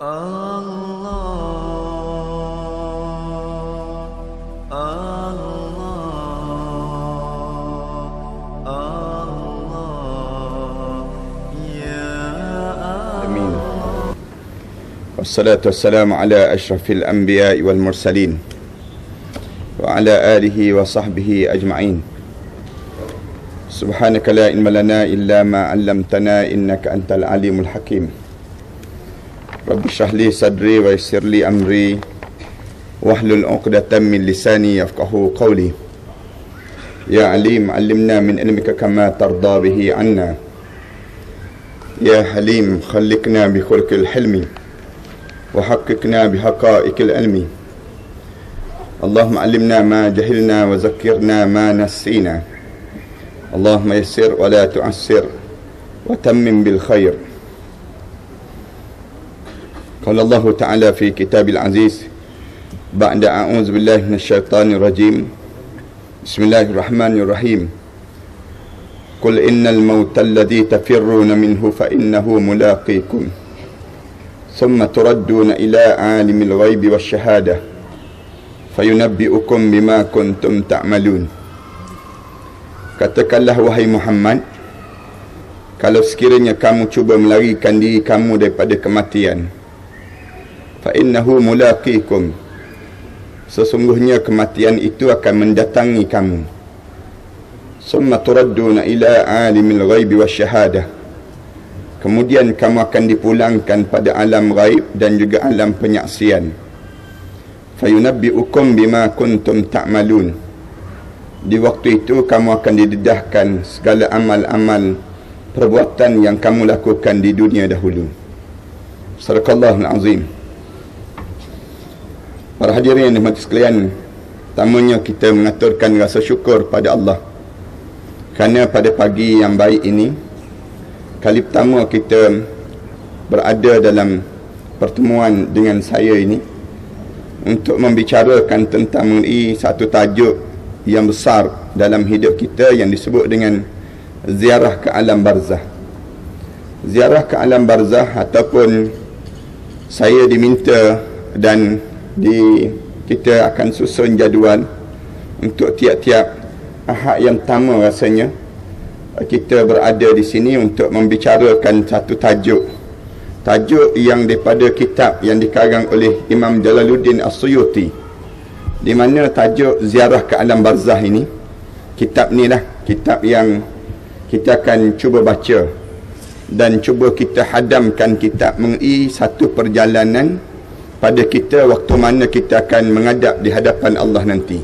الله الله الله يا آمين والصلاة والسلام على أشرف الأنبياء والمرسلين وعلى آله وصحبه أجمعين سبحانك لا علم لنا إلا ما علمتنا إنك أنت العليم الحكيم رب اشرح لي صدري ويسر لي أمري واحلل عقدة من لساني يفقه قولي. يا عليم علمنا من علمك كما ترضى به عنا. يا حليم خلقنا بخلق الحلم وحققنا بحقائق العلم. اللهم علمنا ما جهلنا وذكرنا ما نسينا. اللهم يسر ولا تعسر وتمم بالخير. قال الله تعالى في كتاب العزيز بعد أعوذ بالله من الشيطان الرجيم بسم الله الرحمن الرحيم قل إن الموت الذي تفرون منه فإنه ملاقيكم ثم تردون إلى عالم الغيب والشهادة فينبئكم بما كنتم تعملون Katakanlah wahai Muhammad Kalau sekiranya kamu cuba melarikan diri kamu daripada kematian Fa innahu mulaqikum. Sesungguhnya kematian itu akan mendatangi kamu. Summa turadduna ila alimil ghaibi wasyahadah Kemudian kamu akan dipulangkan pada alam ghaib dan juga alam penyaksian. Fayunabbi'ukum bima kuntum ta'malun. Di waktu itu kamu akan didedahkan segala amal-amal perbuatan yang kamu lakukan di dunia dahulu. Sadaqallahul azim Para hadirin yang dimati sekalian Pertamanya kita mengaturkan rasa syukur pada Allah. Kerana pada pagi yang baik ini Kali pertama kita berada dalam pertemuan dengan saya ini Untuk membicarakan tentang mengenai satu tajuk yang besar dalam hidup kita Yang disebut dengan ziarah ke alam barzah. Ziarah ke alam barzah ataupun saya diminta dan di kita akan susun jadual untuk tiap-tiap ahad yang pertama rasanya. Kita berada di sini untuk membicarakan satu tajuk. Tajuk yang daripada kitab yang dikarang oleh Imam Jalaluddin As-Suyuti. Di mana tajuk ziarah ke alam barzah ini kitab ni lah kitab yang kita akan cuba baca. Dan cuba kita hadamkan kitab mengenai satu perjalanan pada kita waktu mana kita akan menghadap di hadapan Allah nanti.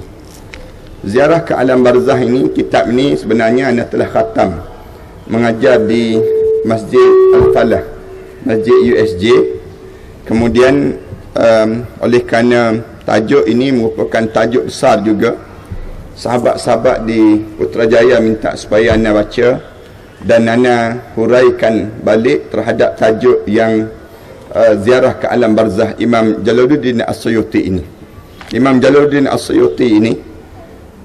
Ziarah ke alam barzah ini, kitab ini sebenarnya anda telah khatam mengajar di Masjid Al-Falah, Masjid USJ. Kemudian um, oleh kerana tajuk ini merupakan tajuk besar juga, sahabat-sahabat di Putrajaya minta supaya anda baca dan anda huraikan balik terhadap tajuk yang uh, ziarah ke alam barzah Imam Jalaluddin As-Suyuti ini. Imam Jalaluddin As-Suyuti ini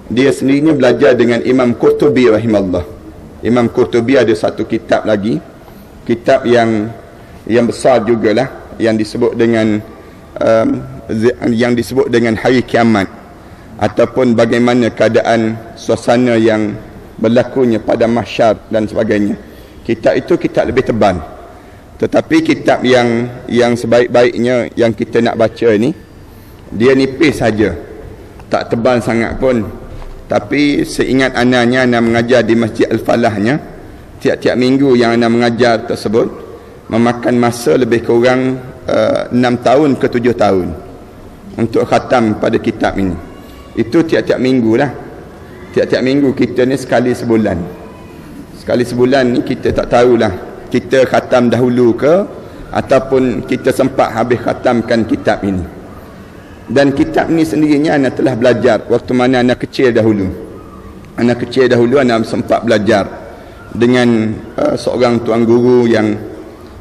dia sendirinya belajar dengan Imam Qurtubi rahimahullah. Imam Qurtubi ada satu kitab lagi, kitab yang yang besar jugalah yang disebut dengan um, yang disebut dengan hari kiamat ataupun bagaimana keadaan suasana yang berlakunya pada mahsyar dan sebagainya. Kitab itu kitab lebih tebal. Tetapi kitab yang yang sebaik-baiknya yang kita nak baca ni dia nipis saja. Tak tebal sangat pun. Tapi seingat anaknya ana mengajar di Masjid Al-Falahnya tiap-tiap minggu yang ana mengajar tersebut memakan masa lebih kurang uh, 6 tahun ke 7 tahun untuk khatam pada kitab ini. Itu tiap-tiap minggu lah. Tiap-tiap minggu kita ni sekali sebulan. Sekali sebulan ni kita tak tahulah kita khatam dahulu ke ataupun kita sempat habis khatamkan kitab ini. Dan kitab ini sendirinya anak telah belajar waktu mana anak kecil dahulu. Anak kecil dahulu anak sempat belajar dengan uh, seorang tuan guru yang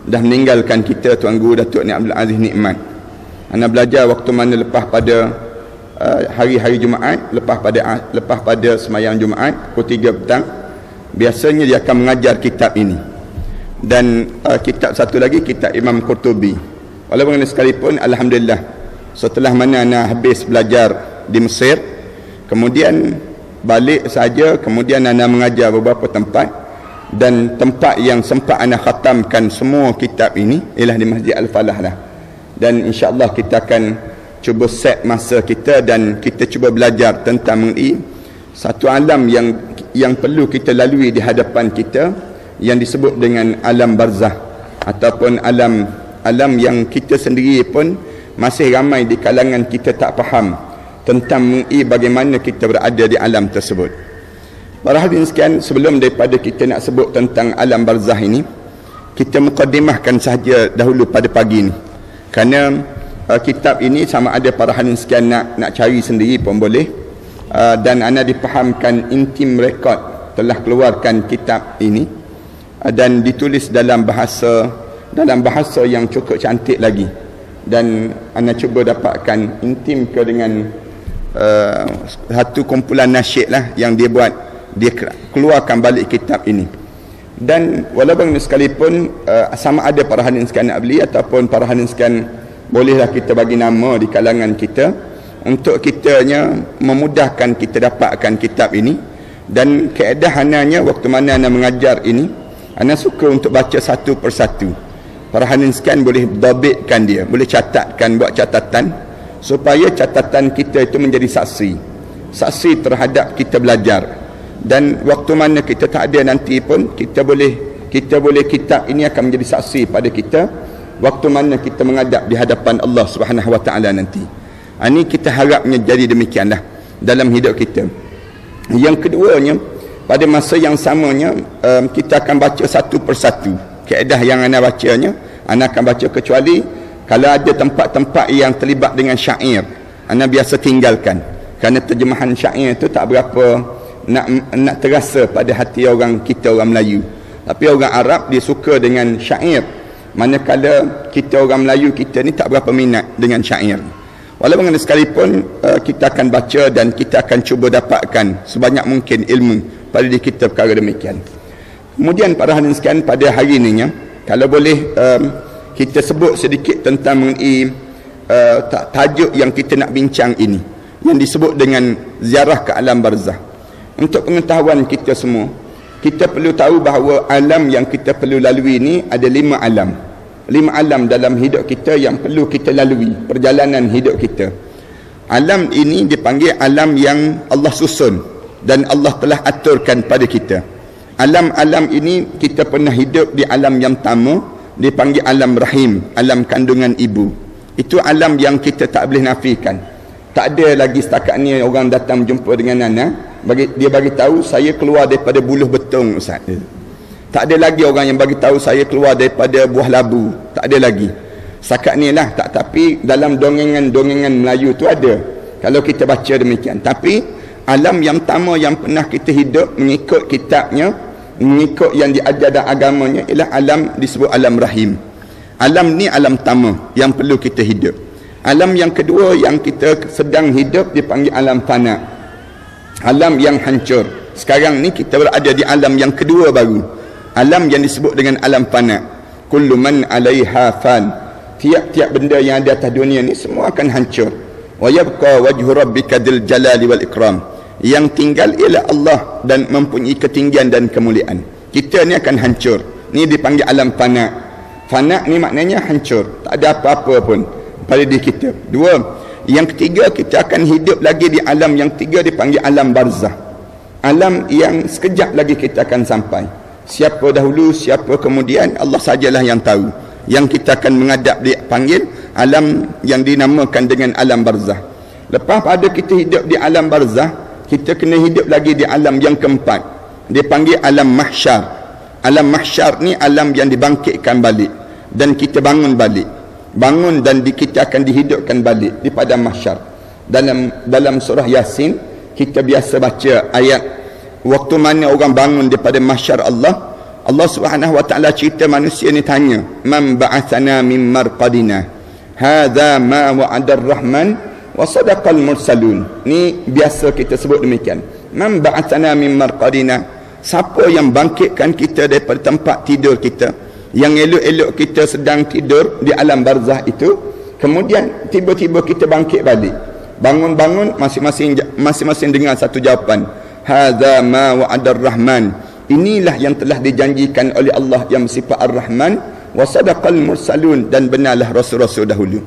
dah meninggalkan kita tuan guru Datuk Ni Abdul Aziz Nikmat. Anak belajar waktu mana lepas pada uh, hari-hari Jumaat lepas pada lepas pada semayang Jumaat pukul 3 petang biasanya dia akan mengajar kitab ini dan uh, kitab satu lagi kitab Imam Qurtubi. Walaupun sekalipun alhamdulillah setelah mana ana habis belajar di Mesir kemudian balik saja kemudian ana mengajar beberapa tempat dan tempat yang sempat ana khatamkan semua kitab ini ialah di Masjid Al-Falah lah. Dan insyaallah kita akan cuba set masa kita dan kita cuba belajar tentang mengenai satu alam yang yang perlu kita lalui di hadapan kita yang disebut dengan alam barzah ataupun alam alam yang kita sendiri pun masih ramai di kalangan kita tak faham tentang mengenai bagaimana kita berada di alam tersebut. Para hadirin sekalian, sebelum daripada kita nak sebut tentang alam barzah ini, kita mukadimahkan sahaja dahulu pada pagi ini. Kerana uh, kitab ini sama ada para hadirin sekalian nak nak cari sendiri pun boleh. Uh, dan anda dipahamkan intim record telah keluarkan kitab ini dan ditulis dalam bahasa dalam bahasa yang cukup cantik lagi. Dan anda cuba dapatkan intim ke dengan uh, satu kumpulan nasyid lah yang dia buat. Dia keluarkan balik kitab ini. Dan walaupun sekalipun uh, sama ada para hadirin sekalian nak beli ataupun para hadirin sekalian bolehlah kita bagi nama di kalangan kita untuk kitanya memudahkan kita dapatkan kitab ini. Dan keedahannya waktu mana anda mengajar ini anda suka untuk baca satu persatu para hadirin sekalian boleh dobitkan dia boleh catatkan buat catatan supaya catatan kita itu menjadi saksi. Saksi terhadap kita belajar. Dan waktu mana kita tak ada nanti pun kita boleh kita boleh kitab ini akan menjadi saksi pada kita. Waktu mana kita menghadap di hadapan Allah Subhanahu wa taala nanti. Ini kita harapnya jadi demikianlah dalam hidup kita. Yang keduanya pada masa yang samanya um, kita akan baca satu persatu kaedah yang anda bacanya. Anda akan baca kecuali kalau ada tempat-tempat yang terlibat dengan syair anda biasa tinggalkan. Kerana terjemahan syair itu tak berapa nak nak terasa pada hati orang kita orang Melayu. Tapi orang Arab dia suka dengan syair. Manakala kita orang Melayu kita ni tak berapa minat dengan syair. Walaupun sekalipun uh, kita akan baca dan kita akan cuba dapatkan sebanyak mungkin ilmu pada diri kita perkara demikian Kemudian para hadirin sekalian pada hari ini ya, kalau boleh um, kita sebut sedikit tentang mengenai uh, tajuk yang kita nak bincang ini yang disebut dengan ziarah ke alam barzah. Untuk pengetahuan kita semua, kita perlu tahu bahawa alam yang kita perlu lalui ini ada lima alam. Lima alam dalam hidup kita yang perlu kita lalui perjalanan hidup kita. Alam ini dipanggil alam yang Allah susun dan Allah telah aturkan pada kita. Alam-alam ini kita pernah hidup di alam yang tamu dipanggil alam rahim alam kandungan ibu. Itu alam yang kita tak boleh nafikan. Tak ada lagi setakat ni orang datang jumpa dengan Nana bagi dia bagi tahu saya keluar daripada buluh betung ustaz. Tak ada lagi orang yang bagi tahu saya keluar daripada buah labu. Tak ada lagi. Setakat ni lah tak tapi dalam dongengan-dongengan Melayu tu ada. Kalau kita baca demikian. Tapi alam yang tamu yang pernah kita hidup mengikut kitabnya mengikut yang diajar dan agamanya ialah alam disebut alam rahim. Alam ni alam tama yang perlu kita hidup. Alam yang kedua yang kita sedang hidup dipanggil alam fana. Alam yang hancur. Sekarang ni kita berada di alam yang kedua baru. Alam yang disebut dengan alam fana. Kullu man alaiha fan. Tiap-tiap benda yang ada atas dunia ni semua akan hancur wa yabqa wajhu rabbika dzil jalali wal ikram yang tinggal ialah Allah dan mempunyai ketinggian dan kemuliaan. Kita ni akan hancur. Ni dipanggil alam fana. Fana ni maknanya hancur. Tak ada apa-apa pun pada diri kita. Dua yang ketiga kita akan hidup lagi di alam. Yang tiga dipanggil alam barzah. Alam yang sekejap lagi kita akan sampai. Siapa dahulu siapa kemudian Allah sajalah yang tahu yang kita akan menghadap dipanggil alam yang dinamakan dengan alam barzah. Lepas pada kita hidup di alam barzah kita kena hidup lagi di alam yang keempat. Dia panggil alam mahsyar. Alam mahsyar ni alam yang dibangkitkan balik dan kita bangun balik. Bangun dan di, kita akan dihidupkan balik di padang mahsyar. Dalam dalam surah yasin kita biasa baca ayat waktu mana orang bangun daripada mahsyar Allah Allah Subhanahu wa taala cerita manusia ni tanya man ba'athana min marqadina? Hadza ma wa'ada ar-rahman wa sadaqal mursalun. Ni biasa kita sebut demikian. Man ba'athana min marqadina? Siapa yang bangkitkan kita daripada tempat tidur kita yang elok-elok kita sedang tidur di alam barzah itu kemudian tiba-tiba kita bangkit balik. Bangun-bangun masing-masing masing-masing dengar satu jawapan. Hadza ma wa'adar rahman inilah yang telah dijanjikan oleh Allah yang bersifat ar-rahman. Wa sadaqal mursalun dan benarlah rasul-rasul dahulu.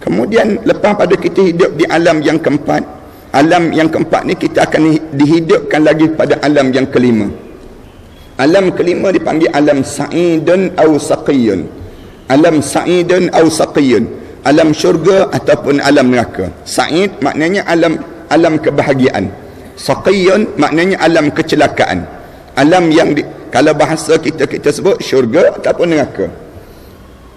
Kemudian lepas pada kita hidup di alam yang keempat alam yang keempat ni kita akan dihidupkan lagi pada alam yang kelima. Alam kelima dipanggil alam sa'idun au saqiyun. Alam sa'idun au saqiyun. Alam syurga ataupun alam neraka. Sa'id maknanya alam alam kebahagiaan. Saqiyun maknanya alam kecelakaan alam yang di, kalau bahasa kita kita sebut syurga ataupun neraka.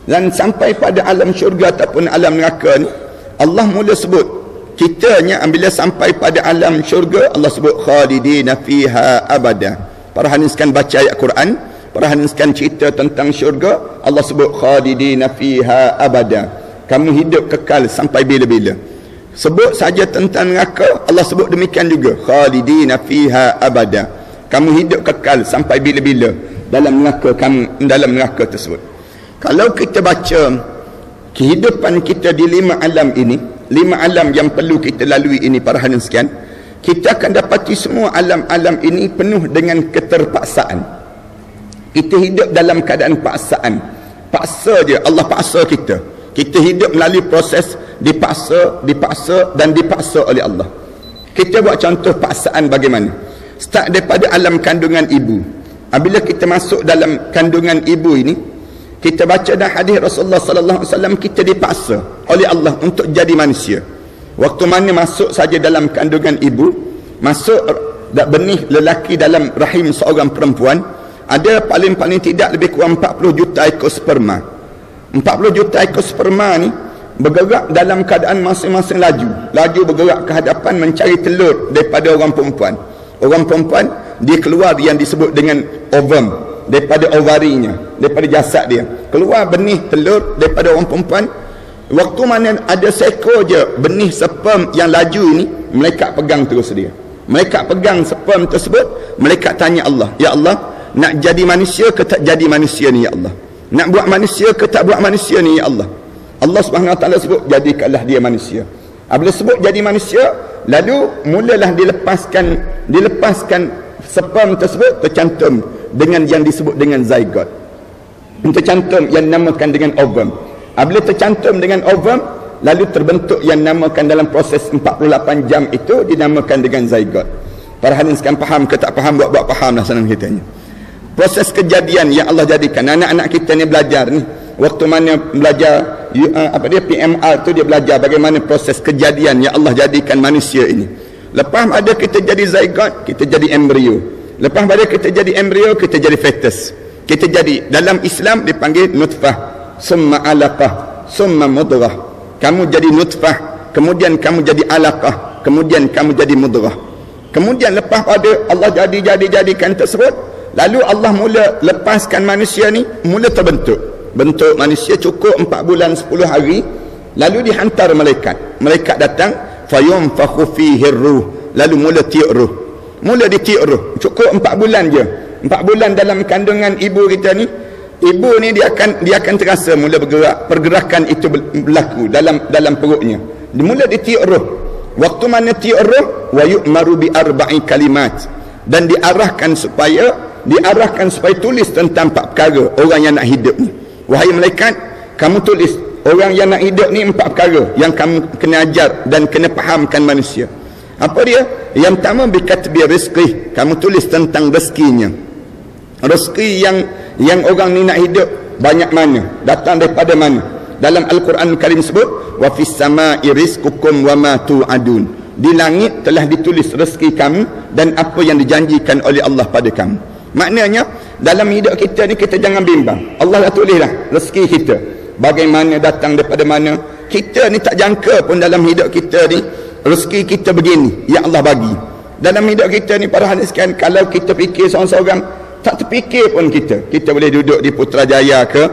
Dan sampai pada alam syurga ataupun alam neraka ni Allah mula sebut kitanya bila sampai pada alam syurga Allah sebut khalidina fiha abada. Para haniskan baca ayat Quran para haniskan cerita tentang syurga Allah sebut khalidina fiha abada. Kamu hidup kekal sampai bila-bila. Sebut saja tentang neraka Allah sebut demikian juga khalidina fiha abada kamu hidup kekal sampai bila-bila dalam neraka kamu dalam neraka tersebut. Kalau kita baca kehidupan kita di lima alam ini lima alam yang perlu kita lalui ini para hadirin sekalian kita akan dapati semua alam-alam ini penuh dengan keterpaksaan. Kita hidup dalam keadaan paksaan. Paksa je Allah paksa kita. Kita hidup melalui proses dipaksa dipaksa dan dipaksa oleh Allah. Kita buat contoh paksaan bagaimana start daripada alam kandungan ibu apabila kita masuk dalam kandungan ibu ini kita baca dalam hadis Rasulullah sallallahu alaihi wasallam kita dipaksa oleh Allah untuk jadi manusia. Waktu mana masuk saja dalam kandungan ibu, masuk dak benih lelaki dalam rahim seorang perempuan, ada paling-paling tidak lebih kurang 40 juta ekor sperma. 40 juta ekor sperma ni bergerak dalam keadaan masing-masing laju. Laju bergerak ke hadapan mencari telur daripada orang perempuan. Orang perempuan dia keluar yang disebut dengan ovum. Daripada ovarinya daripada jasad dia. Keluar benih telur daripada orang perempuan. Waktu mana ada seekor je benih sperm yang laju ni mereka pegang terus dia. Mereka pegang sperm tersebut mereka tanya Allah ya Allah nak jadi manusia ke tak jadi manusia ni ya Allah? Nak buat manusia ke tak buat manusia ni ya Allah? Allah subhanahu wa ta'ala sebut jadikanlah dia manusia. Apabila sebut jadi manusia lalu mulalah dilepaskan dilepaskan sperm tersebut tercantum dengan yang disebut dengan zygote. Tercantum yang namakan dengan ovum. Apabila tercantum dengan ovum lalu terbentuk yang namakan dalam proses 48 jam itu dinamakan dengan zygote. Para hadirin sekalian faham ke tak faham? Buat-buat faham lah senang ceritanya proses kejadian yang Allah jadikan. Anak-anak kita ni belajar ni. Waktu mana belajar uh, apa dia PMR tu dia belajar bagaimana proses kejadian yang Allah jadikan manusia ini lepas ada kita jadi zygote kita jadi embrio Lepas pada kita jadi embrio, kita jadi fetus. Kita jadi dalam Islam dipanggil nutfah, summa alaqah, summa mudrah. Kamu jadi nutfah, kemudian kamu jadi alaqah, kemudian kamu jadi mudrah. Kemudian lepas pada Allah jadi jadi jadikan tersebut, lalu Allah mula lepaskan manusia ni mula terbentuk. Bentuk manusia cukup 4 bulan 10 hari, lalu dihantar malaikat. Malaikat datang, fayum fakhu fihi ruh, lalu mula tiup ruh. Mula ditiup roh cukup empat bulan je. Empat bulan dalam kandungan ibu kita ni ibu ni dia akan dia akan terasa mula bergerak pergerakan itu berlaku dalam dalam perutnya. Dia mula ditiup roh waktu mana tiup roh wa yu'maru bi arba'i kalimat. Dan diarahkan supaya diarahkan supaya tulis tentang empat perkara orang yang nak hidup ni wahai malaikat kamu tulis orang yang nak hidup ni empat perkara yang kamu kena ajar dan kena fahamkan manusia. Apa dia? Yang pertama bikatbi rizqi kamu tulis tentang rezekinya. Rezeki yang yang orang ni nak hidup banyak mana? Datang daripada mana? Dalam al-Quran Karim sebut wa fis samai rizqukum wa ma tu'adun. Di langit telah ditulis rezeki kamu dan apa yang dijanjikan oleh Allah pada kamu maknanya dalam hidup kita ni kita jangan bimbang. Allah dah tulislah rezeki kita. Bagaimana datang daripada mana? Kita ni tak jangka pun dalam hidup kita ni rezeki kita begini yang Allah bagi. Dalam hidup kita ni para hadis kan kalau kita fikir seorang-seorang tak terfikir pun kita. Kita boleh duduk di Putrajaya ke?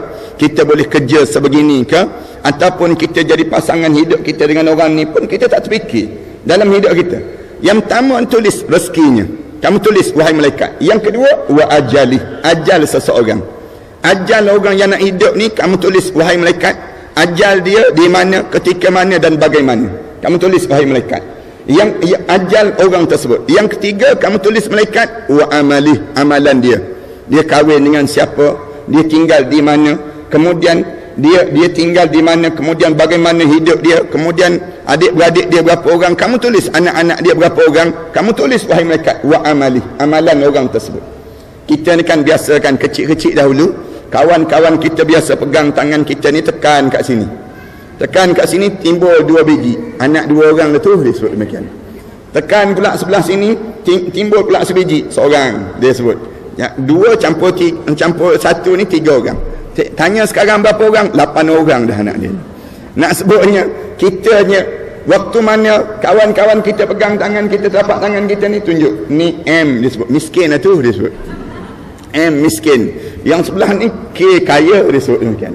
Kita boleh kerja sebegini ke? Ataupun kita jadi pasangan hidup kita dengan orang ni pun kita tak terfikir dalam hidup kita. Yang pertama tulis rezekinya kamu tulis wahai malaikat. Yang kedua wa ajali ajal seseorang. Ajal orang yang nak hidup ni kamu tulis wahai malaikat. Ajal dia di mana ketika mana dan bagaimana. Kamu tulis wahai malaikat. Yang, yang ajal orang tersebut. Yang ketiga kamu tulis malaikat. Wa amali amalan dia. Dia kahwin dengan siapa dia tinggal di mana. Kemudian dia dia tinggal di mana kemudian bagaimana hidup dia kemudian adik-beradik dia berapa orang kamu tulis anak-anak dia berapa orang kamu tulis wahai malaikat wa amali amalan orang tersebut. Kita ni kan biasa kan kecil-kecil dahulu kawan-kawan kita biasa pegang tangan kita ni tekan kat sini. Tekan kat sini timbul dua biji. Anak dua orang tu dia sebut demikian. Tekan pula sebelah sini timbul pula sebiji seorang dia sebut. Ya, dua campur campur satu ni tiga orang tanya sekarang berapa orang? Lapan orang dah anak dia. Nak sebutnya kitanya waktu mana kawan-kawan kita pegang tangan kita tapak tangan kita ni tunjuk. Ni M dia sebut. Miskin lah tu dia sebut. M miskin. Yang sebelah ni K kaya dia sebut demikian.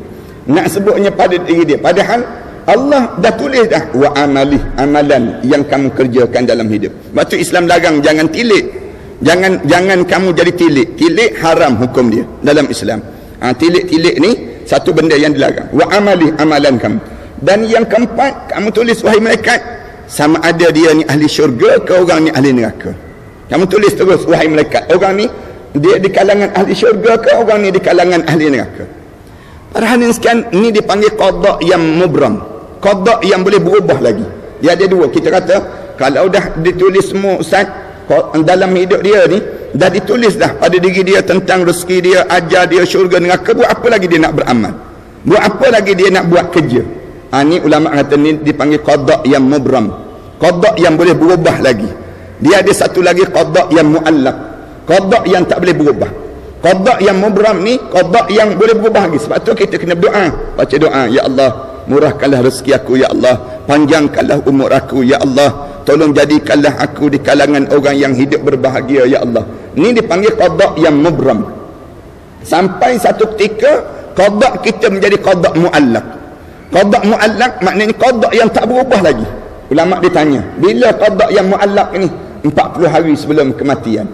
Nak sebutnya pada diri dia. Padahal Allah dah tulis dah wa amali amalan yang kamu kerjakan dalam hidup. Waktu Islam larang jangan tilik. Jangan jangan kamu jadi tilik. Tilik haram hukum dia dalam Islam ha, tilik-tilik ni satu benda yang dilarang. Wa amali amalan kamu dan yang keempat kamu tulis wahai malaikat sama ada dia ni ahli syurga ke orang ni ahli neraka? Kamu tulis terus wahai malaikat orang ni dia di kalangan ahli syurga ke orang ni di kalangan ahli neraka? Para hadirin sekalian ni dipanggil qada yang mubram. Qada yang boleh berubah lagi. Dia ada dua. Kita kata kalau dah ditulis semua ustaz dalam hidup dia ni dah ditulis dah pada diri dia tentang rezeki dia ajar dia syurga neraka buat apa lagi dia nak beramal? Buat apa lagi dia nak buat kerja? Ha, ni ulama kata ni dipanggil qada yang mubram. Qada yang boleh berubah lagi. Dia ada satu lagi qada yang muallaq. Qada yang tak boleh berubah. Qada yang mubram ni qada yang boleh berubah lagi. Sebab tu kita kena berdoa. Baca doa ya Allah murahkanlah rezeki aku ya Allah. Panjangkanlah umur aku ya Allah tolong jadikanlah aku di kalangan orang yang hidup berbahagia ya Allah. Ini dipanggil qada yang mubram. Sampai satu ketika qada kita menjadi qada muallaq. Qada muallaq maknanya qada yang tak berubah lagi. Ulama ditanya bila qada yang muallaq ini? 40 hari sebelum kematian.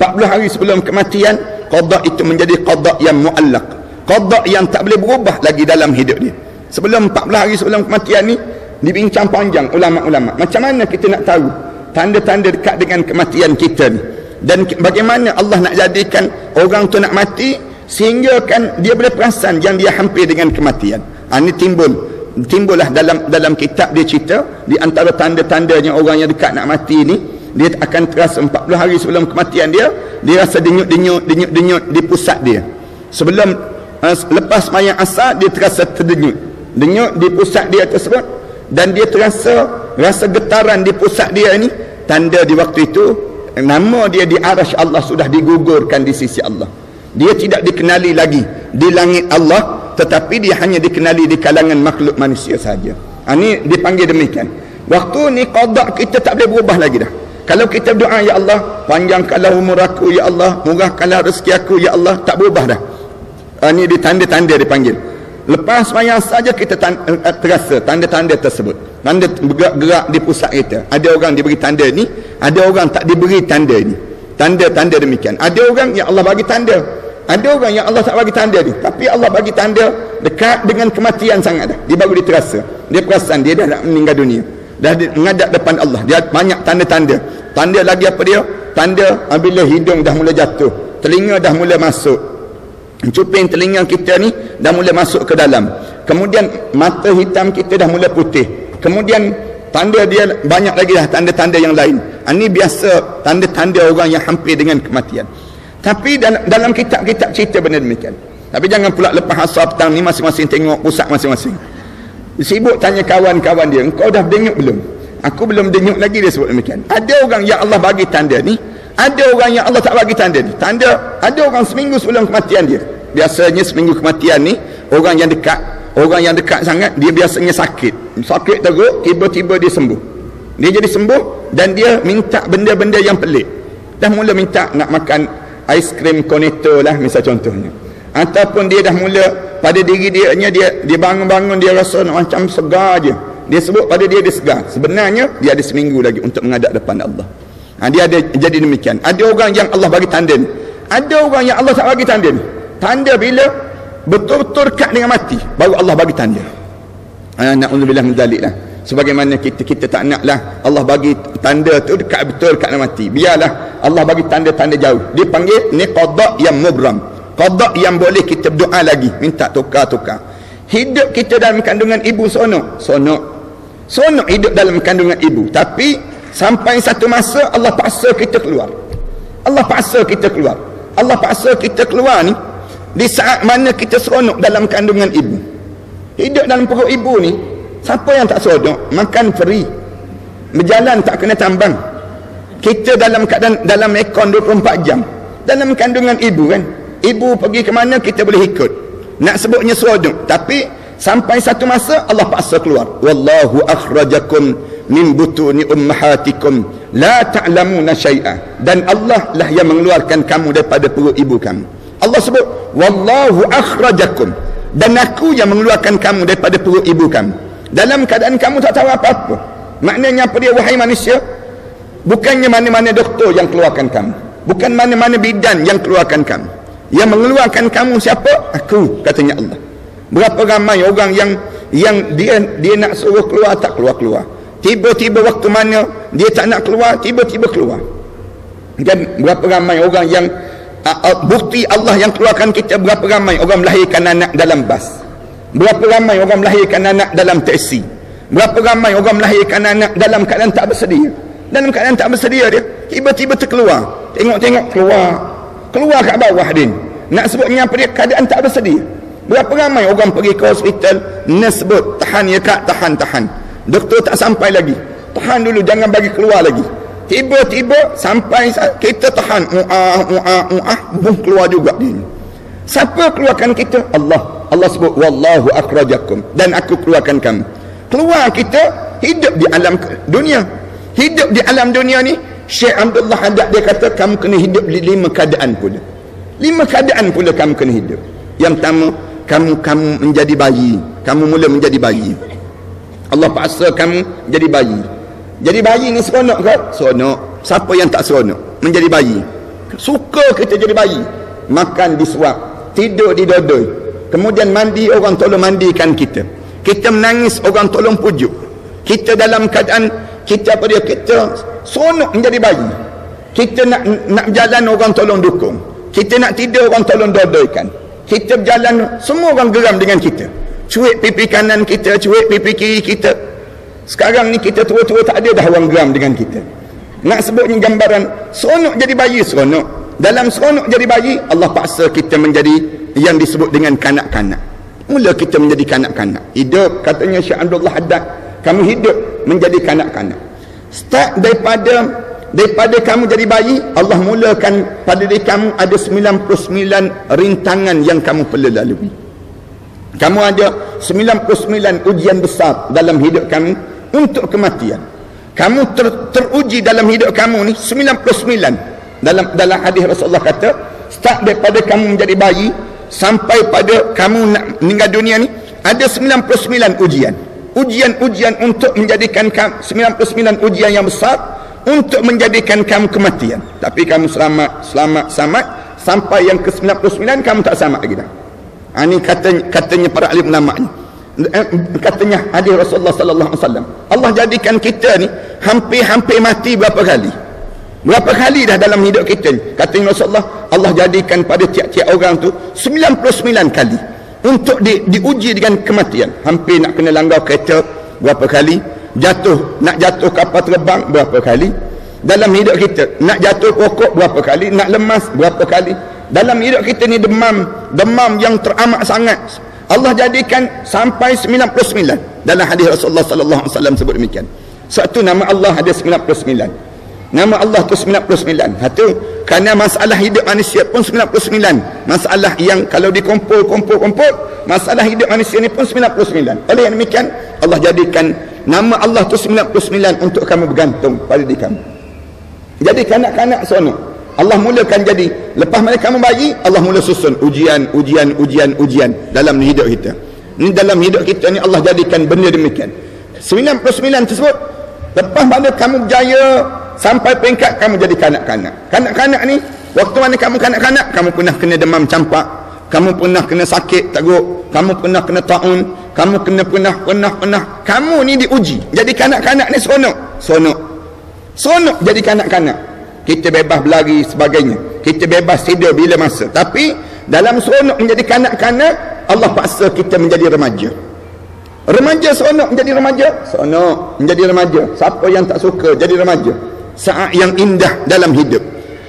40 hari sebelum kematian qada itu menjadi qada yang muallaq. Qada yang tak boleh berubah lagi dalam hidup dia. Sebelum 40 hari sebelum kematian ni dibincang panjang ulama-ulama macam mana kita nak tahu tanda-tanda dekat dengan kematian kita ni? Dan bagaimana Allah nak jadikan orang tu nak mati sehingga kan dia boleh perasan yang dia hampir dengan kematian. Ha, ini timbul timbullah dalam dalam kitab dia cerita di antara tanda-tandanya orang yang dekat nak mati ni dia akan terasa 40 hari sebelum kematian dia dia rasa denyut-denyut denyut-denyut di pusat dia. Sebelum uh, lepas mayang asar dia terasa terdenyut. Denyut di pusat dia tersebut dan dia terasa rasa getaran di pusat dia ni tanda di waktu itu nama dia di arash Allah sudah digugurkan di sisi Allah. Dia tidak dikenali lagi di langit Allah tetapi dia hanya dikenali di kalangan makhluk manusia saja. Ha, ini dipanggil demikian. Waktu ni qadak kita tak boleh berubah lagi dah. Kalau kita doa ya Allah panjangkanlah umur aku ya Allah murahkanlah rezeki aku ya Allah tak berubah dah. Ha, ini ditanda-tanda dipanggil lepas semayang saja kita tan- uh, terasa tanda-tanda tersebut. Tanda bergerak-gerak di pusat kita. Ada orang diberi tanda ni ada orang tak diberi tanda ni. Tanda-tanda demikian. Ada orang yang Allah bagi tanda. Ada orang yang Allah tak bagi tanda ni tapi Allah bagi tanda dekat dengan kematian sangat dah. Dia baru dia terasa dia perasan dia dah nak meninggal dunia. Dah menghadap depan Allah. Dia banyak tanda-tanda. Tanda lagi apa dia? Tanda apabila hidung dah mula jatuh. Telinga dah mula masuk cuping telinga kita ni dah mula masuk ke dalam. Kemudian mata hitam kita dah mula putih. Kemudian tanda dia banyak lagi dah tanda-tanda yang lain. Ini ha, biasa tanda-tanda orang yang hampir dengan kematian. Tapi dalam, dalam kitab-kitab cerita benda demikian. Tapi jangan pula lepas asal petang ni masing-masing tengok pusat masing-masing. Sibuk tanya kawan-kawan dia kau dah denyuk belum? Aku belum denyuk lagi dia sebut demikian. Ada orang yang Allah bagi tanda ni ada orang yang Allah tak bagi tanda ni. Tanda ada orang seminggu sebelum kematian dia. Biasanya seminggu kematian ni orang yang dekat orang yang dekat sangat dia biasanya sakit. Sakit teruk tiba-tiba dia sembuh. Dia jadi sembuh dan dia minta benda-benda yang pelik. Dah mula minta nak makan aiskrim cornetto lah misal contohnya. Ataupun dia dah mula pada diri dia dia dia bangun-bangun dia rasa macam segar je. Dia sebut pada dia dia segar. Sebenarnya dia ada seminggu lagi untuk menghadap depan Allah ha, dia ada jadi demikian. Ada orang yang Allah bagi tanda ni ada orang yang Allah tak bagi tanda ni tanda bila betul-betul dekat dengan mati baru Allah bagi tanda ha, na'udzubillah min zalik lah sebagaimana kita kita tak nak lah Allah bagi tanda tu dekat betul dekat dengan mati. Biarlah Allah bagi tanda-tanda jauh. Dia panggil ni qada yang mubram. Qada yang boleh kita berdoa lagi. Minta tukar-tukar. Hidup kita dalam kandungan ibu sonok sonok sonok hidup dalam kandungan ibu. Tapi sampai satu masa Allah paksa kita keluar. Allah paksa kita keluar. Allah paksa kita keluar ni di saat mana kita seronok dalam kandungan ibu. Hidup dalam perut ibu ni siapa yang tak seronok? Makan free berjalan tak kena tambang. Kita dalam keadaan dalam ekon 24 jam. Dalam kandungan ibu kan. Ibu pergi ke mana kita boleh ikut. Nak sebutnya seronok. Tapi sampai satu masa Allah paksa keluar. Wallahu akhrajakum min butuni ummahatikum. La ta'lamuna syai'a. Dan Allah lah yang mengeluarkan kamu daripada perut ibu kamu. Allah sebut wallahu akhrajakum. Dan aku yang mengeluarkan kamu daripada perut ibu kamu. Dalam keadaan kamu tak tahu apa-apa. Maknanya apa dia wahai manusia? Bukannya mana-mana doktor yang keluarkan kamu. Bukan mana-mana bidan yang keluarkan kamu. Yang mengeluarkan kamu siapa? Aku katanya Allah berapa ramai orang yang yang dia dia nak suruh keluar tak keluar-keluar. Tiba-tiba waktu mana dia tak nak keluar tiba-tiba keluar. Dan berapa ramai orang yang uh, uh, bukti Allah yang keluarkan kita berapa ramai orang melahirkan anak dalam bas. Berapa ramai orang melahirkan anak dalam teksi. Berapa ramai orang melahirkan anak dalam keadaan tak bersedia. Dalam keadaan tak bersedia dia tiba-tiba terkeluar. Tengok-tengok keluar. Keluar kat bawah dia nak sebutnya apa dia? Keadaan tak bersedia Berapa ramai orang pergi ke hospital, nurse sebut, tahan ya kak, tahan, tahan. Doktor tak sampai lagi. Tahan dulu, jangan bagi keluar lagi. Tiba-tiba sampai kita tahan, mu'ah, mu'ah, mu'ah, bum keluar juga dia. Siapa keluarkan kita? Allah. Allah sebut, Wallahu akhrajakum. Dan aku keluarkan kamu. Keluar kita, hidup di alam dunia. Hidup di alam dunia ni, Syekh Abdullah Haddad dia kata, kamu kena hidup di lima keadaan pula. Lima keadaan pula kamu kena hidup. Yang pertama, kamu kamu menjadi bayi. Kamu mula menjadi bayi. Allah paksa kamu jadi bayi. Jadi bayi ni seronok ke? seronok. Siapa yang tak seronok? Menjadi bayi. Suka kita jadi bayi? Makan disuap tidur di dodoi kemudian mandi orang tolong mandikan kita. Kita menangis orang tolong pujuk. Kita dalam keadaan kita apa dia kita seronok menjadi bayi. Kita nak nak jalan orang tolong dukung. Kita nak tidur orang tolong dodoikan kita berjalan semua orang geram dengan kita. Cuik pipi kanan kita cuik pipi kiri kita. Sekarang ni kita tua-tua tak ada dah orang geram dengan kita. Nak sebutnya gambaran seronok jadi bayi seronok. Dalam seronok jadi bayi Allah paksa kita menjadi yang disebut dengan kanak-kanak. Mula kita menjadi kanak-kanak. Hidup katanya Syekh Abdullah Haddad kamu hidup menjadi kanak-kanak. Start daripada daripada kamu jadi bayi Allah mulakan pada diri kamu ada 99 rintangan yang kamu perlu lalui. Kamu ada 99 ujian besar dalam hidup kamu untuk kematian. Kamu ter, teruji dalam hidup kamu ni 99 dalam dalam hadis Rasulullah kata start daripada kamu menjadi bayi sampai pada kamu nak meninggal dunia ni ada 99 ujian. Ujian-ujian untuk menjadikan kamu 99 ujian yang besar untuk menjadikan kamu kematian. Tapi kamu selamat selamat selamat. Sampai yang ke-99 kamu tak selamat lagi dah. Ha, ini katanya, katanya para alim ulama ni. Eh, katanya hadis Rasulullah sallallahu alaihi wasallam. Allah jadikan kita ni hampir-hampir mati berapa kali? Berapa kali dah dalam hidup kita ni? Katanya Rasulullah Allah jadikan pada tiap-tiap orang tu 99 kali untuk di, diuji dengan kematian. Hampir nak kena langgar kereta berapa kali jatuh nak jatuh kapal terbang berapa kali? Dalam hidup kita nak jatuh pokok berapa kali? Nak lemas berapa kali? Dalam hidup kita ni demam demam yang teramat sangat. Allah jadikan sampai 99 dalam hadis Rasulullah sallallahu alaihi wasallam sebut demikian. Satu nama Allah ada 99 Nama Allah tu 99. Satu, kerana masalah hidup manusia pun 99. Masalah yang kalau dikumpul, kumpul, kumpul, masalah hidup manusia ni pun 99. Oleh yang demikian, Allah jadikan nama Allah tu 99 untuk kamu bergantung pada diri kamu. Jadi kanak-kanak seronok. Allah mulakan jadi lepas mana kamu bayi, Allah mula susun ujian, ujian, ujian, ujian dalam hidup kita. Ini dalam hidup kita ni Allah jadikan benda demikian. 99 tersebut lepas mana kamu berjaya sampai peringkat kamu jadi kanak-kanak kanak-kanak ni waktu mana kamu kanak-kanak kamu pernah kena demam campak kamu pernah kena sakit teruk kamu pernah kena taun kamu kena pernah pernah pernah kamu ni diuji. Jadi kanak-kanak ni seronok. Seronok. Seronok jadi kanak-kanak. Kita bebas berlari sebagainya. Kita bebas tidur bila masa. Tapi dalam seronok menjadi kanak-kanak Allah paksa kita menjadi remaja. Remaja seronok menjadi remaja? Seronok menjadi remaja. Siapa yang tak suka jadi remaja? Saat yang indah dalam hidup.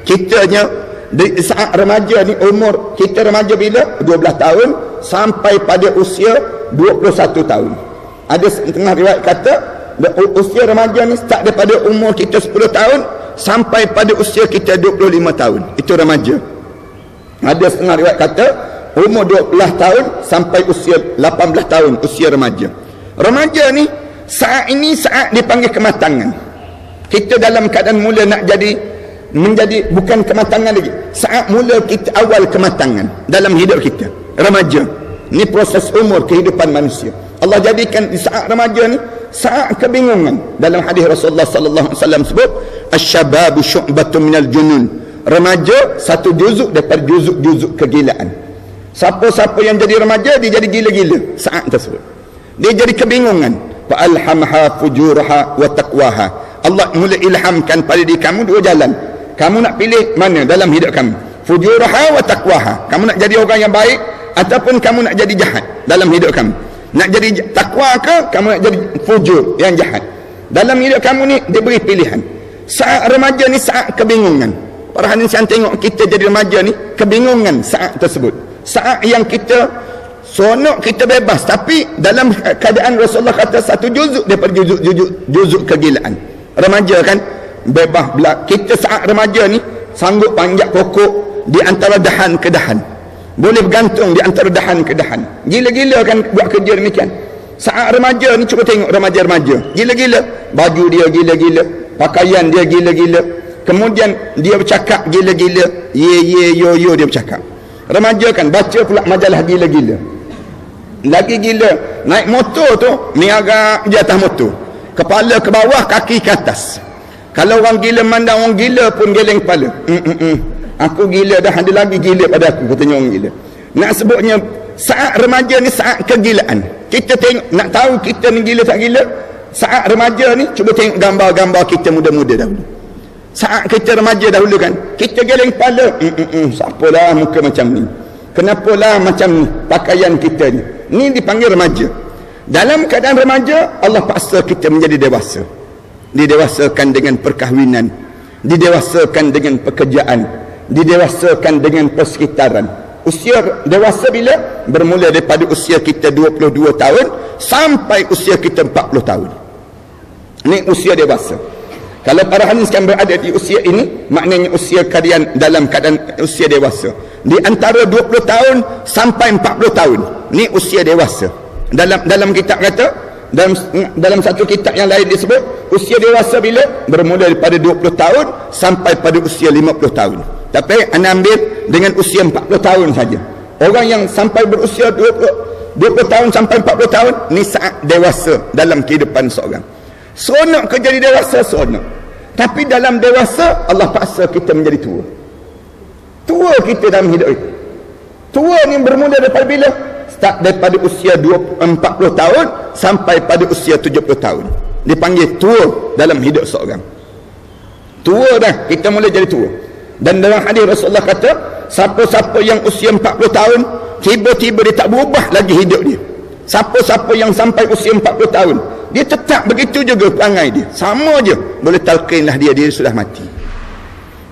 Kitanya di saat remaja ni umur kita remaja bila? 12 tahun sampai pada usia 21 tahun. Ada setengah riwayat kata usia remaja ni start daripada umur kita 10 tahun sampai pada usia kita 25 tahun. Itu remaja. Ada setengah riwayat kata umur 12 tahun sampai usia 18 tahun usia remaja. Remaja ni saat ini saat dipanggil kematangan. Kita dalam keadaan mula nak jadi menjadi bukan kematangan lagi. Saat mula kita awal kematangan dalam hidup kita. Remaja ni proses umur kehidupan manusia. Allah jadikan di saat remaja ni saat kebingungan. Dalam hadis Rasulullah sallallahu alaihi wasallam sebut asy-syababu syu'batun minal junun. Remaja satu juzuk daripada juzuk-juzuk kegilaan. Siapa-siapa yang jadi remaja dia jadi gila-gila saat tersebut. Dia jadi kebingungan. Fa alhamha fujuraha wa taqwaha. Allah mula ilhamkan pada diri kamu dua jalan. Kamu nak pilih mana dalam hidup kamu? Fujuraha wa taqwaha. Kamu nak jadi orang yang baik ataupun kamu nak jadi jahat dalam hidup kamu. Nak jadi takwa ke kamu nak jadi fujur yang jahat. Dalam hidup kamu ni diberi pilihan. Saat remaja ni saat kebingungan. Para hadirin tengok kita jadi remaja ni kebingungan saat tersebut. Saat yang kita sonok kita bebas. Tapi dalam keadaan Rasulullah kata satu juzuk daripada juzuk-juzuk juzuk kegilaan. Remaja kan bebas belak kita saat remaja ni sanggup panjat pokok di antara dahan ke dahan boleh bergantung di antara dahan ke dahan. Gila-gila kan buat kerja demikian. Saat remaja ni cuba tengok remaja-remaja. Gila-gila. Baju dia gila-gila. Pakaian dia gila-gila. Kemudian dia bercakap gila-gila. Ye ye yo yo dia bercakap. Remaja kan baca pula majalah gila-gila. Lagi gila naik motor tu ni agak di atas motor. Kepala ke bawah kaki ke atas. Kalau orang gila mandang orang gila pun geleng kepala. Mm -mm -mm. Aku gila dah ada lagi gila pada aku katanya orang gila. Nak sebutnya saat remaja ni saat kegilaan. Kita tengok nak tahu kita ni gila tak gila. Saat remaja ni cuba tengok gambar-gambar kita muda-muda dahulu. Saat kita remaja dahulu kan. Kita geleng kepala. Mm -mm -mm. Siapalah muka macam ni. Kenapa lah macam ni pakaian kita ni. Ni dipanggil remaja. Dalam keadaan remaja Allah paksa kita menjadi dewasa didewasakan dengan perkahwinan didewasakan dengan pekerjaan didewasakan dengan persekitaran. Usia dewasa bila? Bermula daripada usia kita 22 tahun sampai usia kita 40 tahun. Ini usia dewasa. Kalau para hadis yang berada di usia ini maknanya usia kalian dalam keadaan usia dewasa. Di antara 20 tahun sampai 40 tahun ini usia dewasa. Dalam dalam kitab kata dalam dalam satu kitab yang lain disebut usia dewasa bila? Bermula daripada 20 tahun sampai pada usia 50 tahun. Tapi anda ambil dengan usia 40 tahun saja. Orang yang sampai berusia 20 20 tahun sampai 40 tahun ni saat dewasa dalam kehidupan seorang. Seronok ke jadi dewasa? Seronok. Tapi dalam dewasa Allah paksa kita menjadi tua. Tua kita dalam hidup itu. Tua ni bermula daripada bila start daripada usia 20, 40 tahun sampai pada usia 70 tahun. Dipanggil tua dalam hidup seorang. Tua dah kita mula jadi tua. Dan dalam hadis Rasulullah kata siapa-siapa yang usia 40 tahun tiba-tiba dia tak berubah lagi hidup dia. Siapa-siapa yang sampai usia 40 tahun dia tetap begitu juga perangai dia. Sama je boleh talqinlah dia dia sudah mati.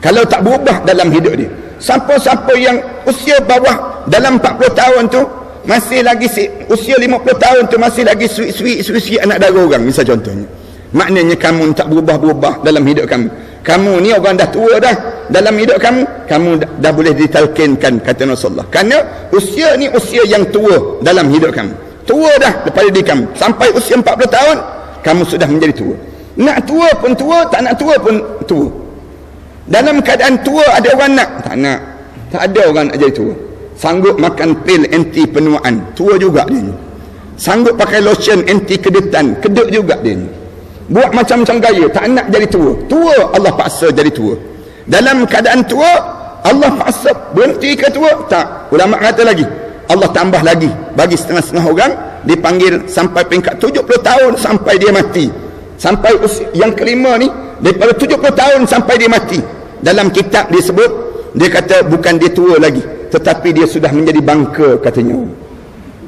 Kalau tak berubah dalam hidup dia. Siapa-siapa yang usia bawah dalam 40 tahun tu masih lagi si, usia 50 tahun tu masih lagi sweet-sweet sweet anak dara orang misal contohnya. Maknanya kamu tak berubah-berubah dalam hidup kamu. Kamu ni orang dah tua dah. Dalam hidup kamu kamu dah, dah boleh ditalkinkan kata Rasulullah. Kerana usia ni usia yang tua dalam hidup kamu. Tua dah daripada diri kamu. Sampai usia 40 tahun kamu sudah menjadi tua. Nak tua pun tua tak nak tua pun tua. Dalam keadaan tua ada orang nak? Tak nak. Tak ada orang nak jadi tua sanggup makan pil anti penuaan. Tua juga dia ni. Sanggup pakai lotion anti kedetan. Kedut juga dia ni. Buat macam-macam gaya. Tak nak jadi tua. Tua Allah paksa jadi tua. Dalam keadaan tua Allah paksa. Berhenti ke tua? Tak. Ulama kata lagi. Allah tambah lagi. Bagi setengah-setengah orang dipanggil sampai peringkat 70 tahun sampai dia mati. Sampai usia, yang kelima ni daripada 70 tahun sampai dia mati. Dalam kitab disebut dia kata bukan dia tua lagi tetapi dia sudah menjadi bangka katanya.